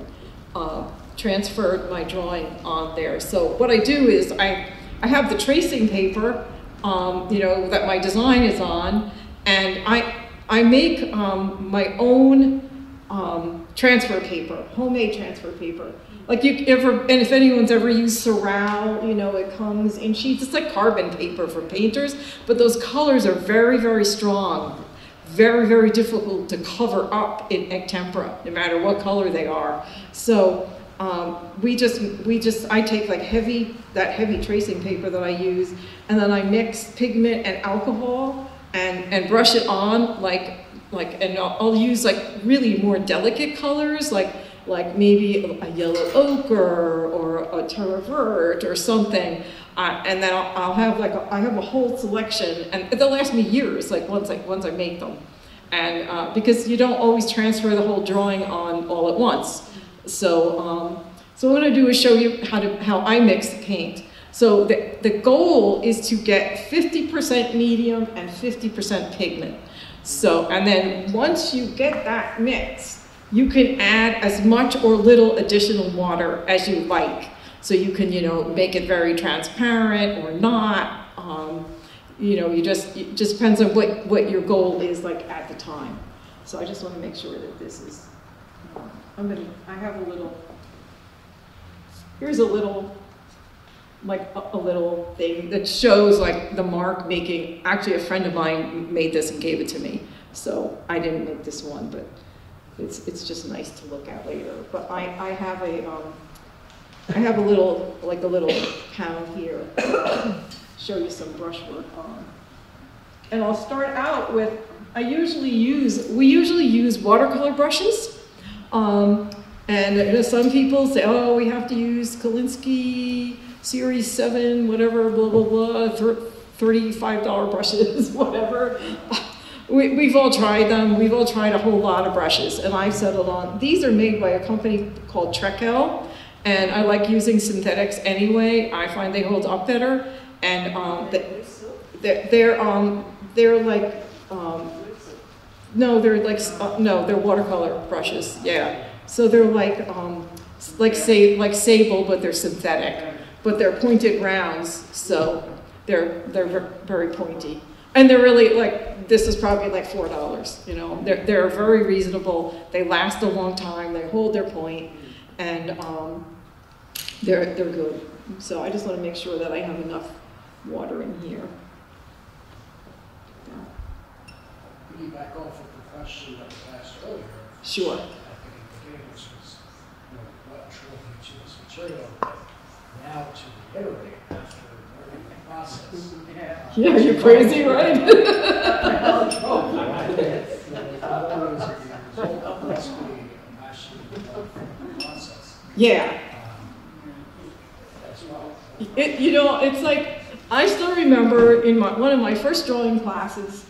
uh, transferred my drawing on there. So what I do is I, I have the tracing paper, um, you know, that my design is on, and I, I make um, my own um, transfer paper, homemade transfer paper. Like you ever, and if anyone's ever used Saral, you know, it comes in sheets. It's like carbon paper for painters, but those colors are very, very strong. Very, very difficult to cover up in egg tempera, no matter what color they are. So um, we just, we just, I take like heavy, that heavy tracing paper that I use, and then I mix pigment and alcohol and, and brush it on like, like, and I'll, I'll use like really more delicate colors, like, like maybe a yellow ochre or a verte or something. Uh, and then I'll, I'll have like, a, I have a whole selection and they'll last me years, like once I, once I make them. And uh, because you don't always transfer the whole drawing on all at once. So, um, so what I'm gonna do is show you how, to, how I mix the paint. So the, the goal is to get 50% medium and 50% pigment. So, and then once you get that mix, you can add as much or little additional water as you like. So you can, you know, make it very transparent or not. Um, you know, you just, it just depends on what, what your goal is like at the time. So I just want to make sure that this is, I'm gonna, I have a little, here's a little, like a, a little thing that shows like the mark making, actually a friend of mine made this and gave it to me. So I didn't make this one, but it's, it's just nice to look at later. But I, I have a, um, I have a little, like a little panel here, show you some brushwork on. And I'll start out with, I usually use, we usually use watercolor brushes. Um, and you know, some people say, oh, we have to use Kolinsky Series 7, whatever, blah, blah, blah, $35 brushes, whatever. We, have all tried them. We've all tried a whole lot of brushes, and I've settled on, these are made by a company called Trekell, and I like using synthetics anyway. I find they hold up better, and um, they're, they're, um, they're like, um, no, they're like, uh, no, they're watercolor brushes, yeah. So they're like, um, like, say, like sable, but they're synthetic. But they're pointed rounds, so they're, they're very pointy. And they're really like, this is probably like $4, you know. They're, they're very reasonable. They last a long time. They hold their point, and um, they're, they're good. So I just want to make sure that I have enough water in here. Piggyback off of the question that was asked earlier. Sure. At the beginning, which was, you know, what truly to this material, but now to iterate after learning the process. Yeah. Yeah, you're crazy, right? yeah. It, you know, it's like, I still remember in my, one of my first drawing classes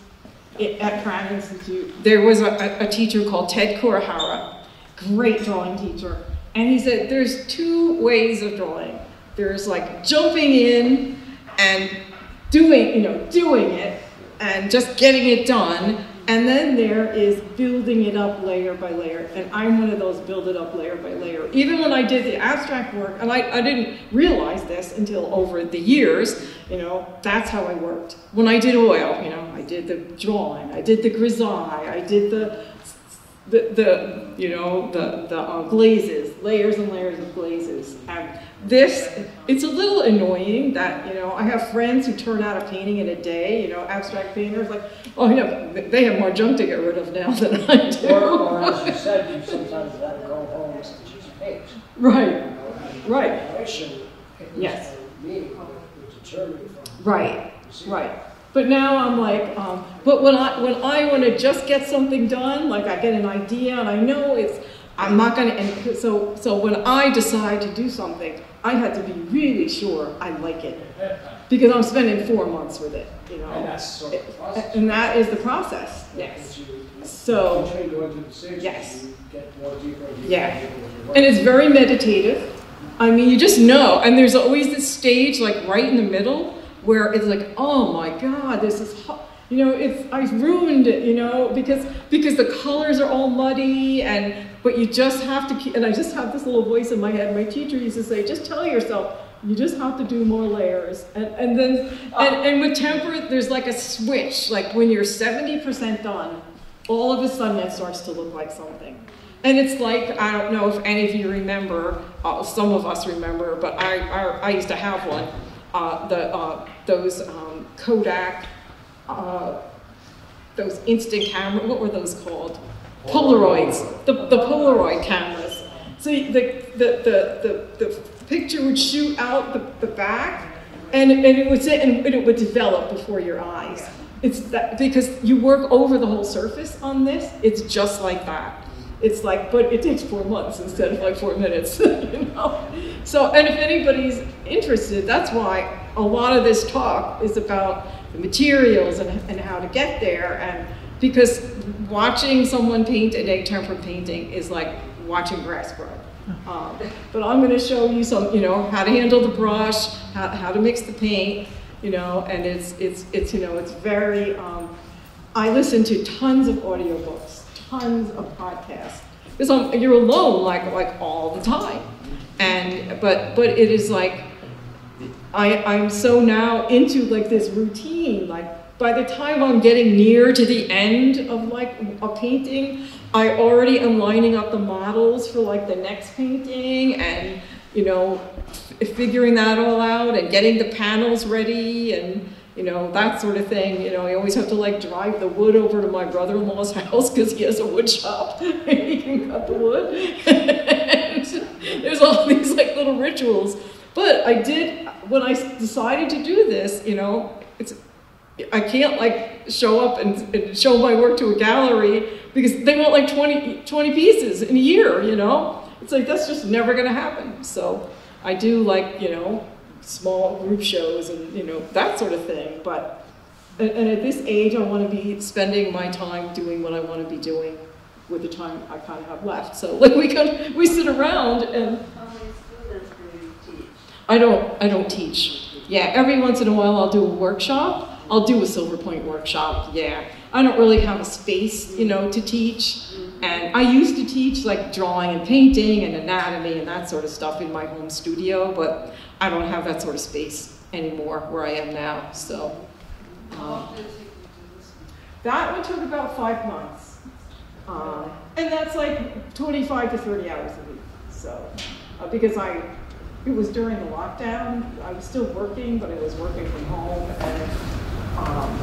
i- at Pratt Institute, there was a, a- a teacher called Ted Kurahara, great drawing teacher. And he said, there's two ways of drawing. There's like jumping in and doing, you know, doing it and just getting it done. And then there is building it up layer by layer. And I'm one of those build it up layer by layer. Even when I did the abstract work, and I, I didn't realize this until over the years, you know, that's how I worked. When I did oil, you know, I did the drawing, I did the grisaille, I did the, the, the you know, the, the uh, glazes, layers and layers of glazes. And this, it's a little annoying that, you know, I have friends who turn out a painting in a day, you know, abstract painters, like, oh, you know, they have more junk to get rid of now than I do. Or, or as you said, you sometimes gotta go home with a piece paint. Right, and Right. Preparation, at least Yes. for me, would determine from. right, right. But now I'm like, um, but when I when I want to just get something done, like I get an idea and I know it's, I'm not gonna. So so when I decide to do something, I had to be really sure I like it because I'm spending four months with it, you know. And that's sort of the process. And that is the process, yes. So, Continue to go into the stages, Yes. get more deeper. Yeah. and deeper with your work. and it's very meditative. I mean, you just know, and there's always this stage like right in the middle where it's like, oh my God, this is. You know, it's I ruined it, you know, because because the colors are all muddy, and but you just have to keep. And I just have this little voice in my head. My teacher used to say, just tell yourself. You just have to do more layers. And, and then, and, and with tempera, there's like a switch. Like when you're 70% done, all of a sudden it starts to look like something. And it's like, I don't know if any of you remember, uh, some of us remember, but I, I, I used to have one, uh, the, uh, those um, Kodak, uh, those instant camera, what were those called? Polaroids, the, the Polaroid cameras. So the, the, the, the, the picture would shoot out the, the back and, and it would sit and it would develop before your eyes. It's that, because you work over the whole surface on this, it's just like that. It's like, but it takes four months instead of like four minutes, you know? So, and if anybody's interested, that's why a lot of this talk is about the materials and, and how to get there. And because watching someone paint an egg tempera painting is like watching grass grow. Um, but I'm going to show you some, you know, how to handle the brush, how, how to mix the paint, you know, and it's, it's, it's, you know, it's very, um, I listen to tons of audiobooks, tons of podcasts, because I'm, you're alone like, like all the time. And, but, but it is like, I, I'm so now into like this routine, like by the time I'm getting near to the end of like a painting, I already am lining up the models for like the next painting and, you know, figuring that all out and getting the panels ready and, you know, that sort of thing. You know, I always have to like drive the wood over to my brother-in-law's house because he has a wood shop and he can cut the wood. there's all these like little rituals. But I did, when I decided to do this, you know, it's, I can't like show up and, and show my work to a gallery because they want like 20, 20 pieces in a year, you know? It's like, that's just never gonna happen. So I do like, you know, small group shows and, you know, that sort of thing. But, and, and at this age, I wanna be spending my time doing what I wanna be doing with the time I kind of have left. So like we can, we sit around and How many students do you teach? I don't, I don't teach. Yeah, every once in a while I'll do a workshop. I'll do a Silver Point workshop, yeah. I don't really have a space, you know, to teach. And I used to teach like drawing and painting and anatomy and that sort of stuff in my home studio, but I don't have that sort of space anymore where I am now, so. um, That one took about five months. Um, and that's like 25 to 30 hours a week. So, uh, because I, it was during the lockdown, I was still working, but I was working from home and, um,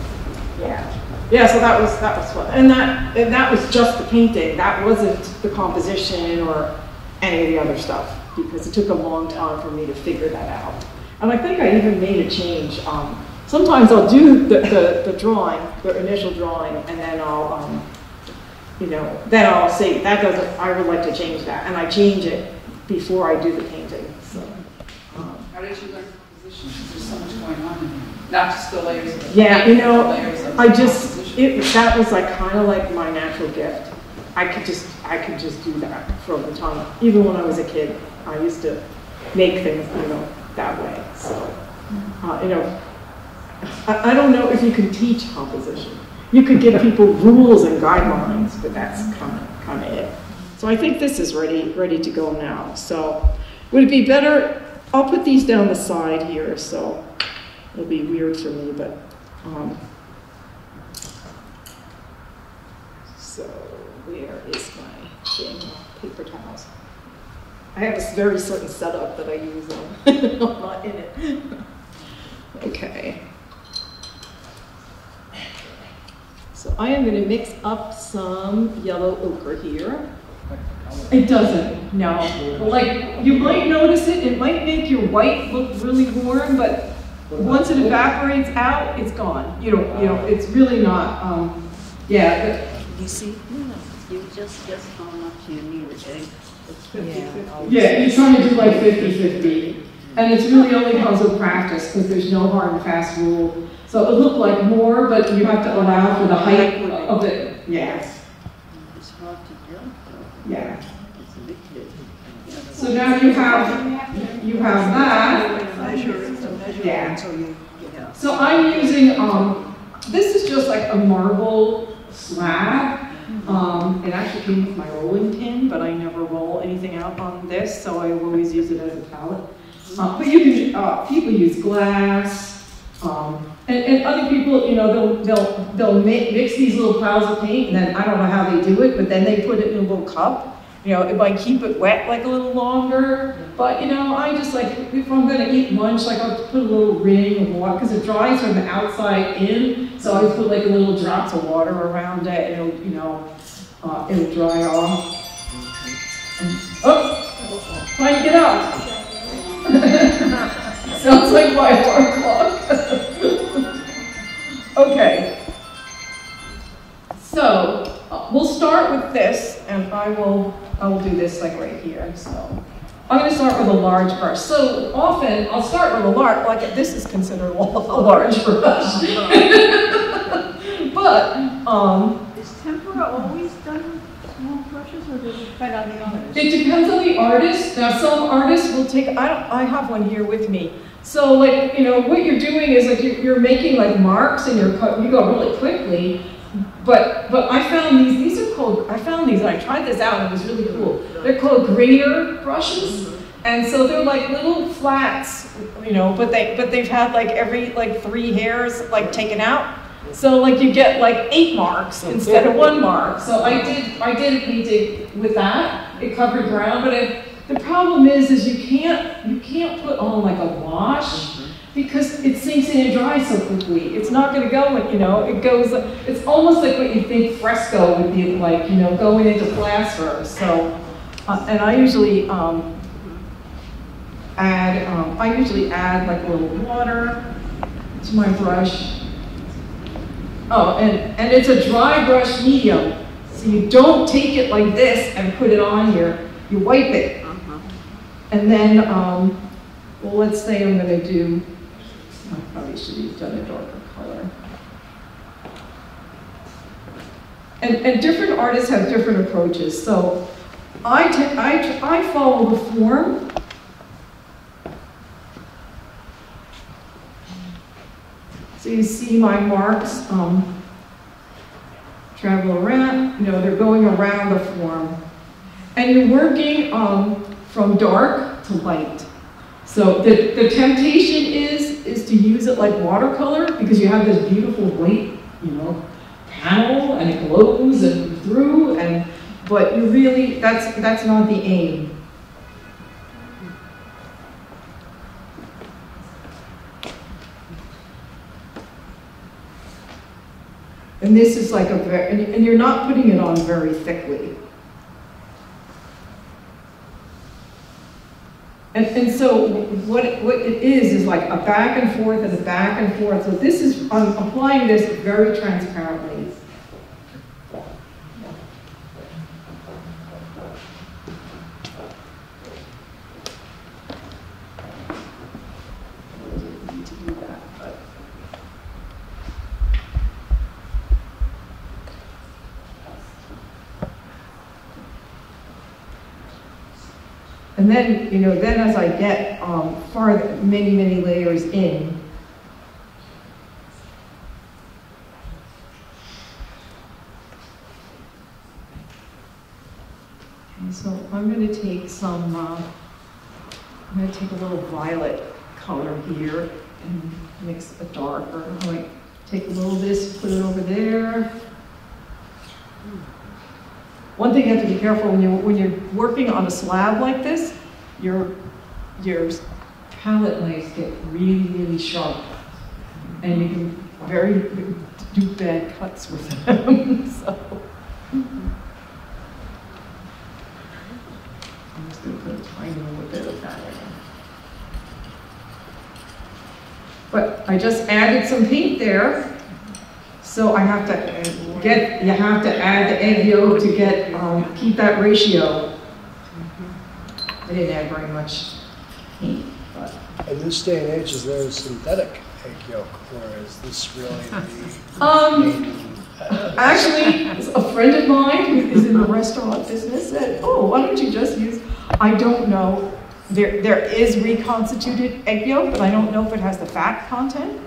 yeah. Yeah, so that was, that was fun. And that, and that was just the painting. That wasn't the composition or any of the other stuff because it took a long time for me to figure that out. And I think I even made a change. Um, sometimes I'll do the, the, the drawing, the initial drawing, and then I'll, um, you know, then I'll say, that doesn't, I would like to change that, and I change it before I do the painting, How did you learn composition? There's so much going on in there. Not just the layers of the Yeah, you know, I just, it, that was like kind of like my natural gift. I could just, I could just do that from the time, even when I was a kid, I used to make things, you know, that way, so. Uh, you know, I, I don't know if you can teach composition. You could give people rules and guidelines, but that's kind of, kind of it. So I think this is ready, ready to go now. So would it be better, I'll put these down the side here, so it'll be weird for me, but, um, so where is my thing, paper towels? I have a very certain setup that I use them. I'm not in it. Okay. So I am gonna mix up some yellow ochre here. It doesn't, no. Like, you might notice it, it might make your white look really warm, but once it evaporates out, it's gone. You know, you know, it's really not, um, yeah, You see, you just guess how much you need, it, eh? but, yeah, you're trying to do like 50-50. And it's really only because of practice, because there's no hard and fast rule. So it looked like more, but you have to allow for the height of it. Yeah, It's hard to build though. Yeah. So now you have, you have that. Yeah. So I'm using, um, this is just like a marble slab. Um, it actually came with my rolling pin, but I never roll anything out on this, so I always use it as a palette. Uh, but you can, uh, people use glass, um, and, and other people, you know, they'll, they'll, they'll mi- mix these little piles of paint, and then, I don't know how they do it, but then they put it in a little cup. You know, it might keep it wet like a little longer, but you know, I just like, if I'm gonna eat lunch, like I'll put a little ring of water, because it dries from the outside in, so I put like a little drops of water around it, and it'll, you know, uh, it'll dry off. And- Oh, trying get up. Sounds like my alarm clock. Okay. So, uh, we'll start with this, and I will, I will do this like right here, so. I'm gonna start with a large brush. So often, I'll start with a large, like this is considered a large brush. But, um, Is tempera always done with small brushes or does it depend on the artist? It depends on the artist. Now, some artists will take, I don't, I have one here with me. So like, you know, what you're doing is like you're, you're making like marks and you're, cut- you go really quickly. But, but I found these, these are called, I found these, and I tried this out and it was really cool. They're called grater brushes. And so they're like little flats, you know, but they, but they've had like every, like three hairs like taken out. So like you get like eight marks instead of one mark. So I did, I did, we did with that. It covered ground, but it, the problem is, is you can't, you can't put on like a wash because it sinks in and dries so quickly. It's not gonna go, in, you know, it goes, it's almost like what you think fresco would be like, you know, going into plaster. So, uh, and I usually, um, add, um, I usually add like a little water to my brush. Oh, and, and it's a dry brush medium, so you don't take it like this and put it on here, you wipe it. And then, um, well, let's say I'm gonna do, I probably should have done a darker color. And, and different artists have different approaches, so I, I, I follow the form. So you see my marks, um, travel around, you know, they're going around the form. And you're working, um, from dark to light. So the, the temptation is, is to use it like watercolor because you have this beautiful white, you know, panel and it glows and through and, but you really, that's, that's not the aim. And this is like a very, and- and you're not putting it on very thickly. And, and so what, what it is, is like a back and forth and a back and forth. So this is, I'm applying this very transparently. And then, you know, then as I get um, farther, many, many layers in, so I'm going to take some, uh, I'm going to take a little violet color here and mix a darker. I might take a little of this, put it over there. One thing you have to be careful when you're, when you're working on a slab like this, your, your palette knives get really, really sharp. And you can very, do bad cuts with them, so. I'm just gonna put a tiny little bit of that in. But I just added some paint there. So I have to get, you have to add the egg yolk to get, um, keep that ratio. I didn't add very much paint. In this day and age, is there a synthetic egg yolk, or is this really the Um. Actually, a friend of mine who is in the restaurant business said, "Oh, why don't you just use?" I don't know. There, there is reconstituted egg yolk, but I don't know if it has the fat content,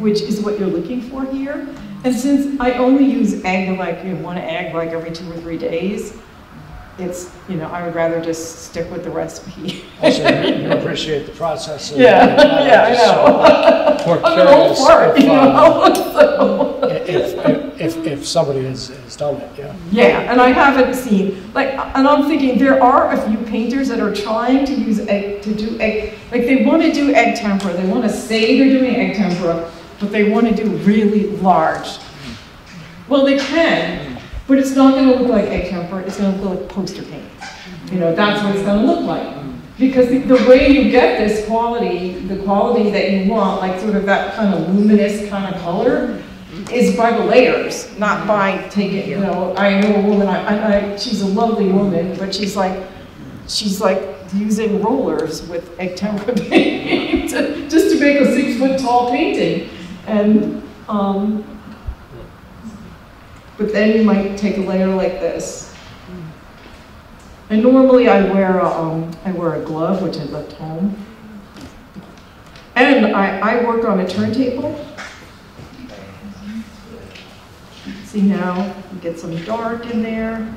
which is what you're looking for here. And since I only use egg like you know, one egg like every two or three days, it's you know I would rather just stick with the recipe. Also, you appreciate the process. and- yeah, yeah, I know. More I'm an old fart, if, you know. Uh, so. If, if, if somebody has, has done it, yeah. Yeah, and I haven't seen, like, and I'm thinking, there are a few painters that are trying to use egg, to do egg, like, they want to do egg tempera, they want to say they're doing egg tempera, but they want to do really large. Well, they can, but it's not going to look like egg tempera, it's going to look like poster paint. You know, that's what it's going to look like. Because the, the way you get this quality, the quality that you want, like sort of that kind of luminous kind of color, is by the layers, not by taking, you know, I know a woman, I, I, I- she's a lovely woman, but she's like, she's like using rollers with egg tempera paint to- just to make a six foot tall painting. And, um, but then you might take a layer like this. And normally I wear, a, um, I wear a glove, which I left home. And I, I work on a turntable. See now, you get some dark in there.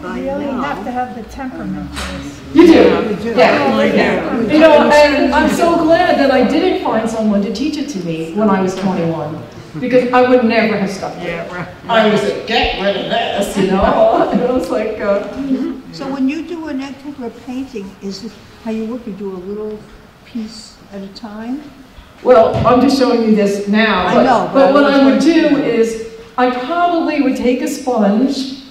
By You really have to have the temperament for this. You do, you do. yeah. I know. You know, and I'm so glad that I didn't find someone to teach it to me when I was 21, because I would never have stuck with it. I was like, get rid of this, you know? And I was like, uh, So when you do an egg tempera painting, is this how you work? You do a little piece at a time? well, I'm just showing you this now. I but- know, But but what I I would do is, I probably would take a sponge,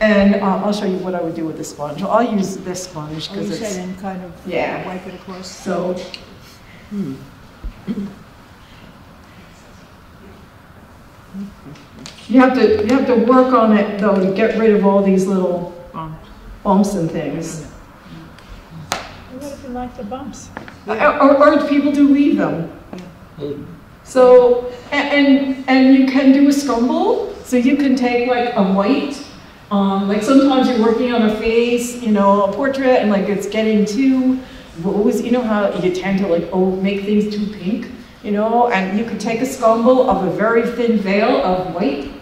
and uh, I'll show you what I would do with the sponge. I'll use this sponge, Or because said it's, and kind of Yeah. wipe it across? so. Hmm. You have to, you have to work on it, though, to get rid of all these little bumps and things. What if you like the bumps? Uh, uh, or, or people do leave them. So, a- and, and you can do a scumble, so you can take like a white, um, like sometimes you're working on a face, you know, a portrait, and like it's getting too rose, you know how you tend to like, oh, make things too pink, you know, and you could take a scumble of a very thin veil of white,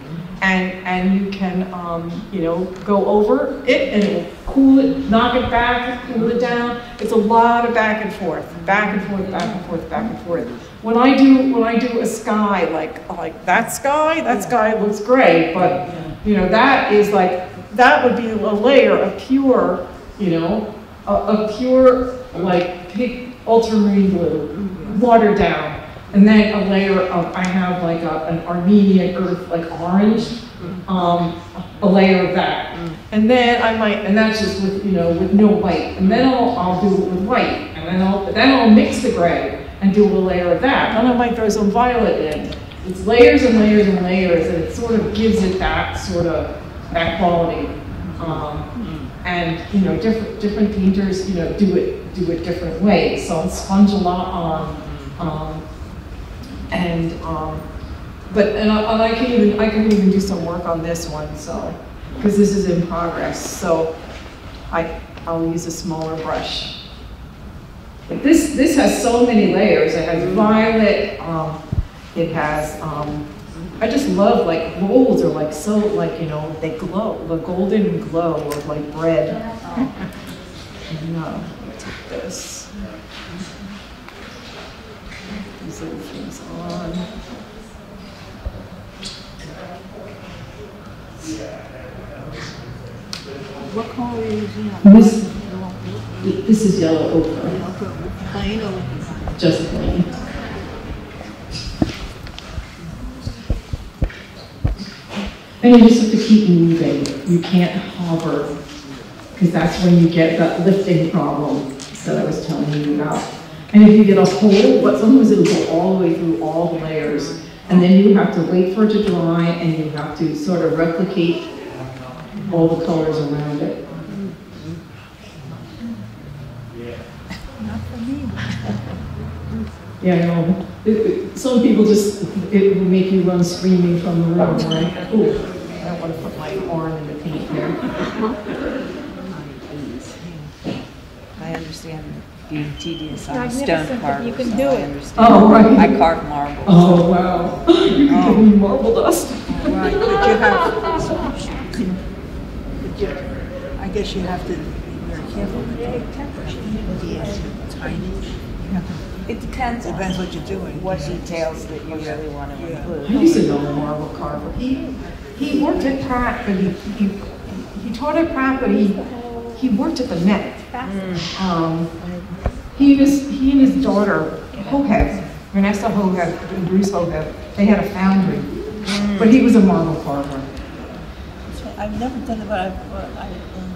and, and you can, um, you know, go over it and it will cool it, knock it back, cool it down. It's a lot of back and forth, back and forth, back and forth, back and forth. When I do, when I do a sky, like, like that sky, that sky looks great, but, you know, that is like, that would be a layer of pure, you know, a, a pure, like, pink ultramarine blue, mm-hmm. watered down. And then a layer of, I have like a, an Armenian earth, like orange, mm-hmm. um, a layer of that. Mm-hmm. And then I might, and that's just with, you know, with no white. And then I'll, I'll do it with white. And then I'll, then I'll mix the gray and do a layer of that. Then I might throw some violet in. It's layers and layers and layers, and it sort of gives it that sort of, that quality. Um, and, you know, different, different painters, you know, do it, do it different ways. So I'll sponge a lot on, um, and, um, but, and I, and I can even, I can even do some work on this one, so, because this is in progress, so I, I'll use a smaller brush. But this, this has so many layers, it has violet, um, it has, um, I just love, like, rolls are like so, like, you know, they glow, the golden glow of like bread. And, uh, take this. These little things on. What color using? This- This is yellow ochre, Plain or? just plain. And you just have to keep moving. You can't hover, because that's when you get that lifting problem that I was telling you about. And if you get a hole, what sometimes it'll go all the way through all the layers, and then you have to wait for it to dry, and you have to sort of replicate all the colors around it. Yeah, I know. It, it, some people just, it will make you run screaming from the room, right? Ooh, I don't want to put my arm in the paint here. I understand being tedious on a stone Magnificent, but carver. you can so do I it. understand. Oh, right. I carve marble. Oh, wow. You can give me marble dust. Oh, right, but you have, but you, I guess you have to be very careful with that. He is tiny. It depends on Depends what you're doing. what details that you really want to I include. used to know a marble carver. He, he worked at Pratt, but he, he, he taught at Pratt, but he, he worked at the Met. Um, he was, he and his daughter, Hohev, Vanessa Hohev and Bruce Hohev, they had a foundry. But he was a marble carver. I've never done it, but I've, but I, um,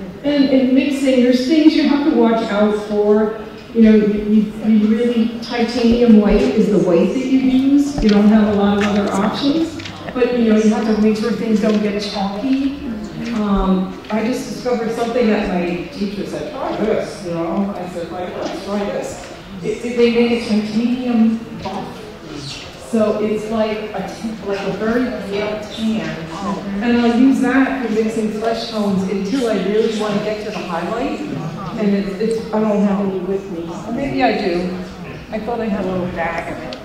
And, and mixing, there's things you have to watch out for. You know, you, you really, titanium white is the white that you use. You don't have a lot of other options. But, you know, you have to make sure things don't get chalky. Um, I just discovered something that my teacher said, try this, you know? I said, like, let's try this. It, it- they make a titanium buff. So it's like a, t- like a very pale tan. And I'll use that for mixing flesh tones until I really want to get to the highlight. And it's, it's, I don't have any with me. Or maybe I do. I thought I had a little bag of it.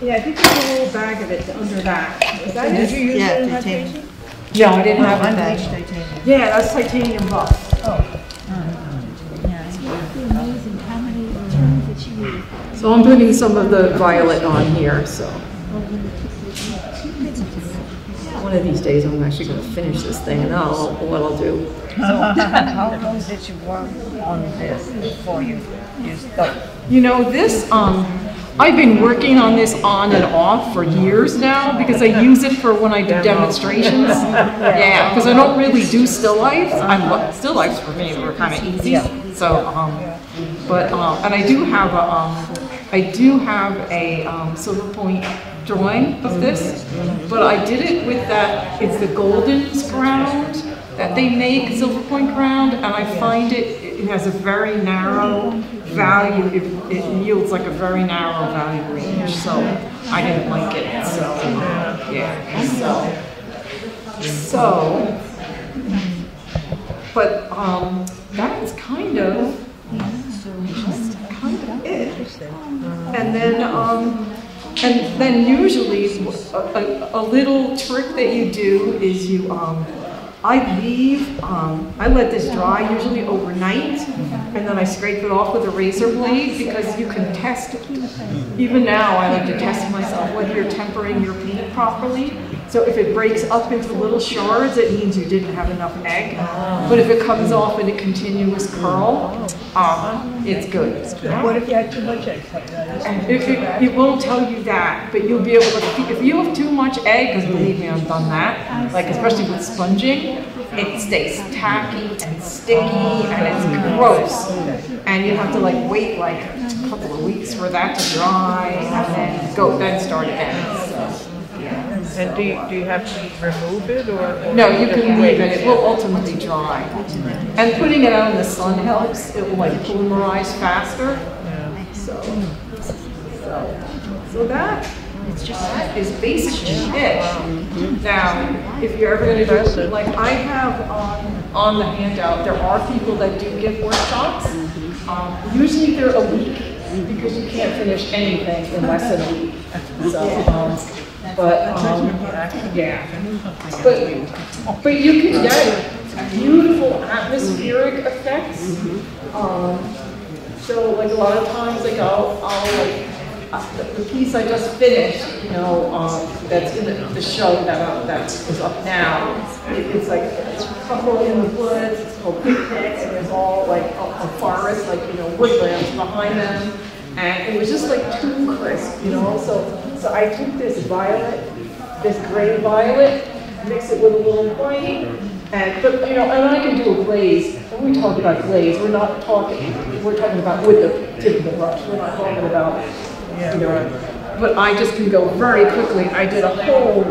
Yeah, I think there's a little bag of it under that. Is that Did it? you use Yeah, it in that titanium. No, I didn't have it. Unbleached titanium. Yeah, that's titanium buff. Oh. Uh, yeah. It's amazing how many terms that you use. So I'm putting some of the violet on here, so. One of these days, I'm actually gonna finish this thing, and I'll, what I'll do. How long did you work on this before you, you stopped? You know, this, um, I've been working on this on and off for years now, because I use it for when I do demonstrations. Yeah, because I don't really do still lifes, I'm, still lifes for me were kind of easy, so, um, but, um, and I do have a, um, I do have a, um, silver point drawing of this, but I did it with that, it's the Golden's ground that they make, silver point ground, and I find it, it has a very narrow value, it, it yields like a very narrow value range, so I didn't like it, so, yeah, so, so, but, um, that is kind of, it. And then, um, and then usually, a, a, a little trick that you do is you, um, I leave, um, I let this dry usually overnight, and then I scrape it off with a razor blade because you can test, it. even now, I like to test myself whether you're tempering your paint properly. So if it breaks up into little shards, it means you didn't have enough egg. But if it comes off in a continuous curl, um, it's good. What if you had too much egg? If it, it won't tell you that, but you'll be able to, if you have too much egg, because believe me, I've done that, like especially with sponging, it stays tacky and sticky and it's gross. And you have to like wait like a couple of weeks for that to dry and then go, then start again, so. And do you, do you have to remove it or? No, you can leave it, it will ultimately dry. And putting it out in the sun helps, it will like polymerize faster. So, so, so that, it's just, that is basically it. Now, if you're ever gonna do, like, I have on, on the handout, there are people that do give workshops. Um, Usually they're a week, because you can't finish anything in less than a week. So, um, but, um, yeah. But, but you can get beautiful atmospheric effects. Um, so like a lot of times, like I'll, I'll like, uh, the piece I just finished, you know, um, that's in the, the show that, uh, that is up now. It, it's like, it's couple in the woods, it's called Picnic, and there's all like like a, a forest, like, you know, woodlands behind them. And it was just like too crisp, you know? So, so I took this violet, this gray violet, mix it with a little white, and, but, you know, and I can do a glaze. When we talk about glaze, we're not talking, we're talking about with the tip of the brush. We're not talking about, you know, but I just can go very quickly. I did a whole,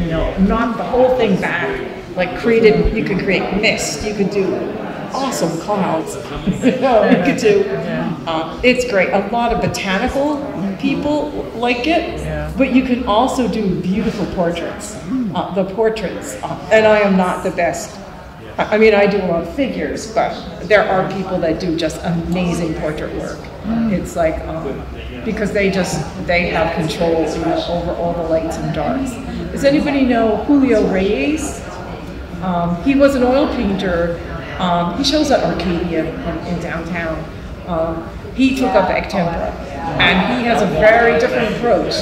you know, knocked the whole thing back, like created, you could create mist, you could do awesome clouds. you know, you could do, uh, it's great. A lot of botanical people like it, but you can also do beautiful portraits. Uh, the portraits, uh, and I am not the best. I mean, I do a lot of figures, but there are people that do just amazing portrait work. It's like, um, because they just, they have control you know, over all the lights and darks. Does anybody know Julio Reyes? Um, he was an oil painter. Um, he shows at Arcadia in, in downtown. Um, he took up egg tempera, and he has a very different approach.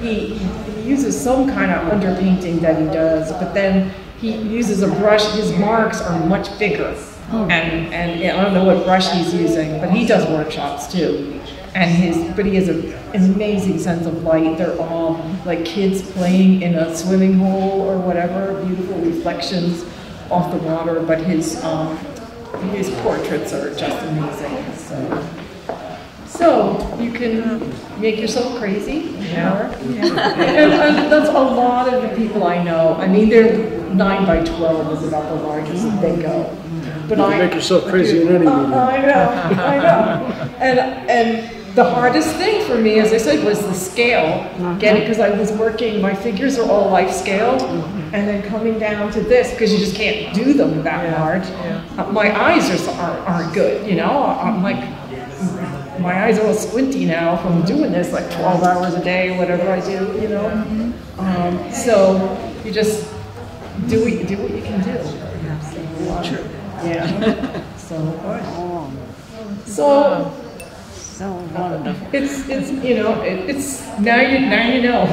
He, he uses some kind of underpainting that he does, but then he uses a brush. His marks are much bigger, and and I don't know what brush he's using, but he does workshops too. And his, but he has a, an amazing sense of light. They're all like kids playing in a swimming hole or whatever, beautiful reflections off the water. But his um, his portraits are just amazing. So. So you can make yourself crazy, yeah. and, and that's a lot of the people I know. I mean, they're nine by twelve is about the largest they go. But You I can make yourself crazy in any Uh, medium. I know, I know. And and the hardest thing for me, as I said, was the scale. Getting because I was working, my figures are all life scale, and then coming down to this because you just can't do them that large. Uh, my eyes are aren't, aren't good, you know. I'm like my eyes are all squinty now from doing this like 12 hours a day, whatever I do, you know. Um, so you just do what you do what you can do. So, uh, Yeah. So. So. So wonderful. It's it's you know it, it's now you now you know.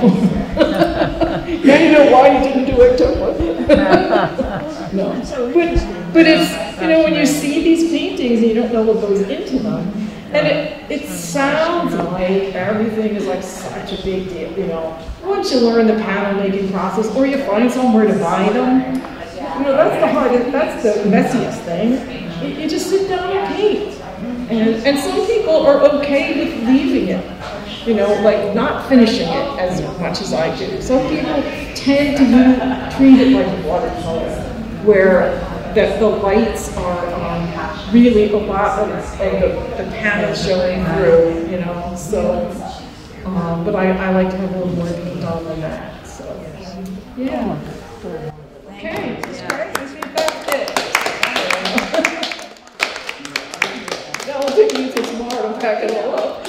Now you know why you didn't do it no. But but it's you know when you see these paintings and you don't know what goes into them and it it sounds like everything is like such a big deal you know. Once you learn the pattern making process or you find somewhere to buy them you know that's the hardest that's the messiest thing. You, you just sit down and paint and, and some people are okay with leaving it, you know, like not finishing it as much as I do. Some people tend to treat it like a watercolor, where the, the lights are um, really a lot of, of the, the pattern showing through, you know, so. Um, but I, I like to have a little more paint on than that, so. Yeah. Okay, back in the love.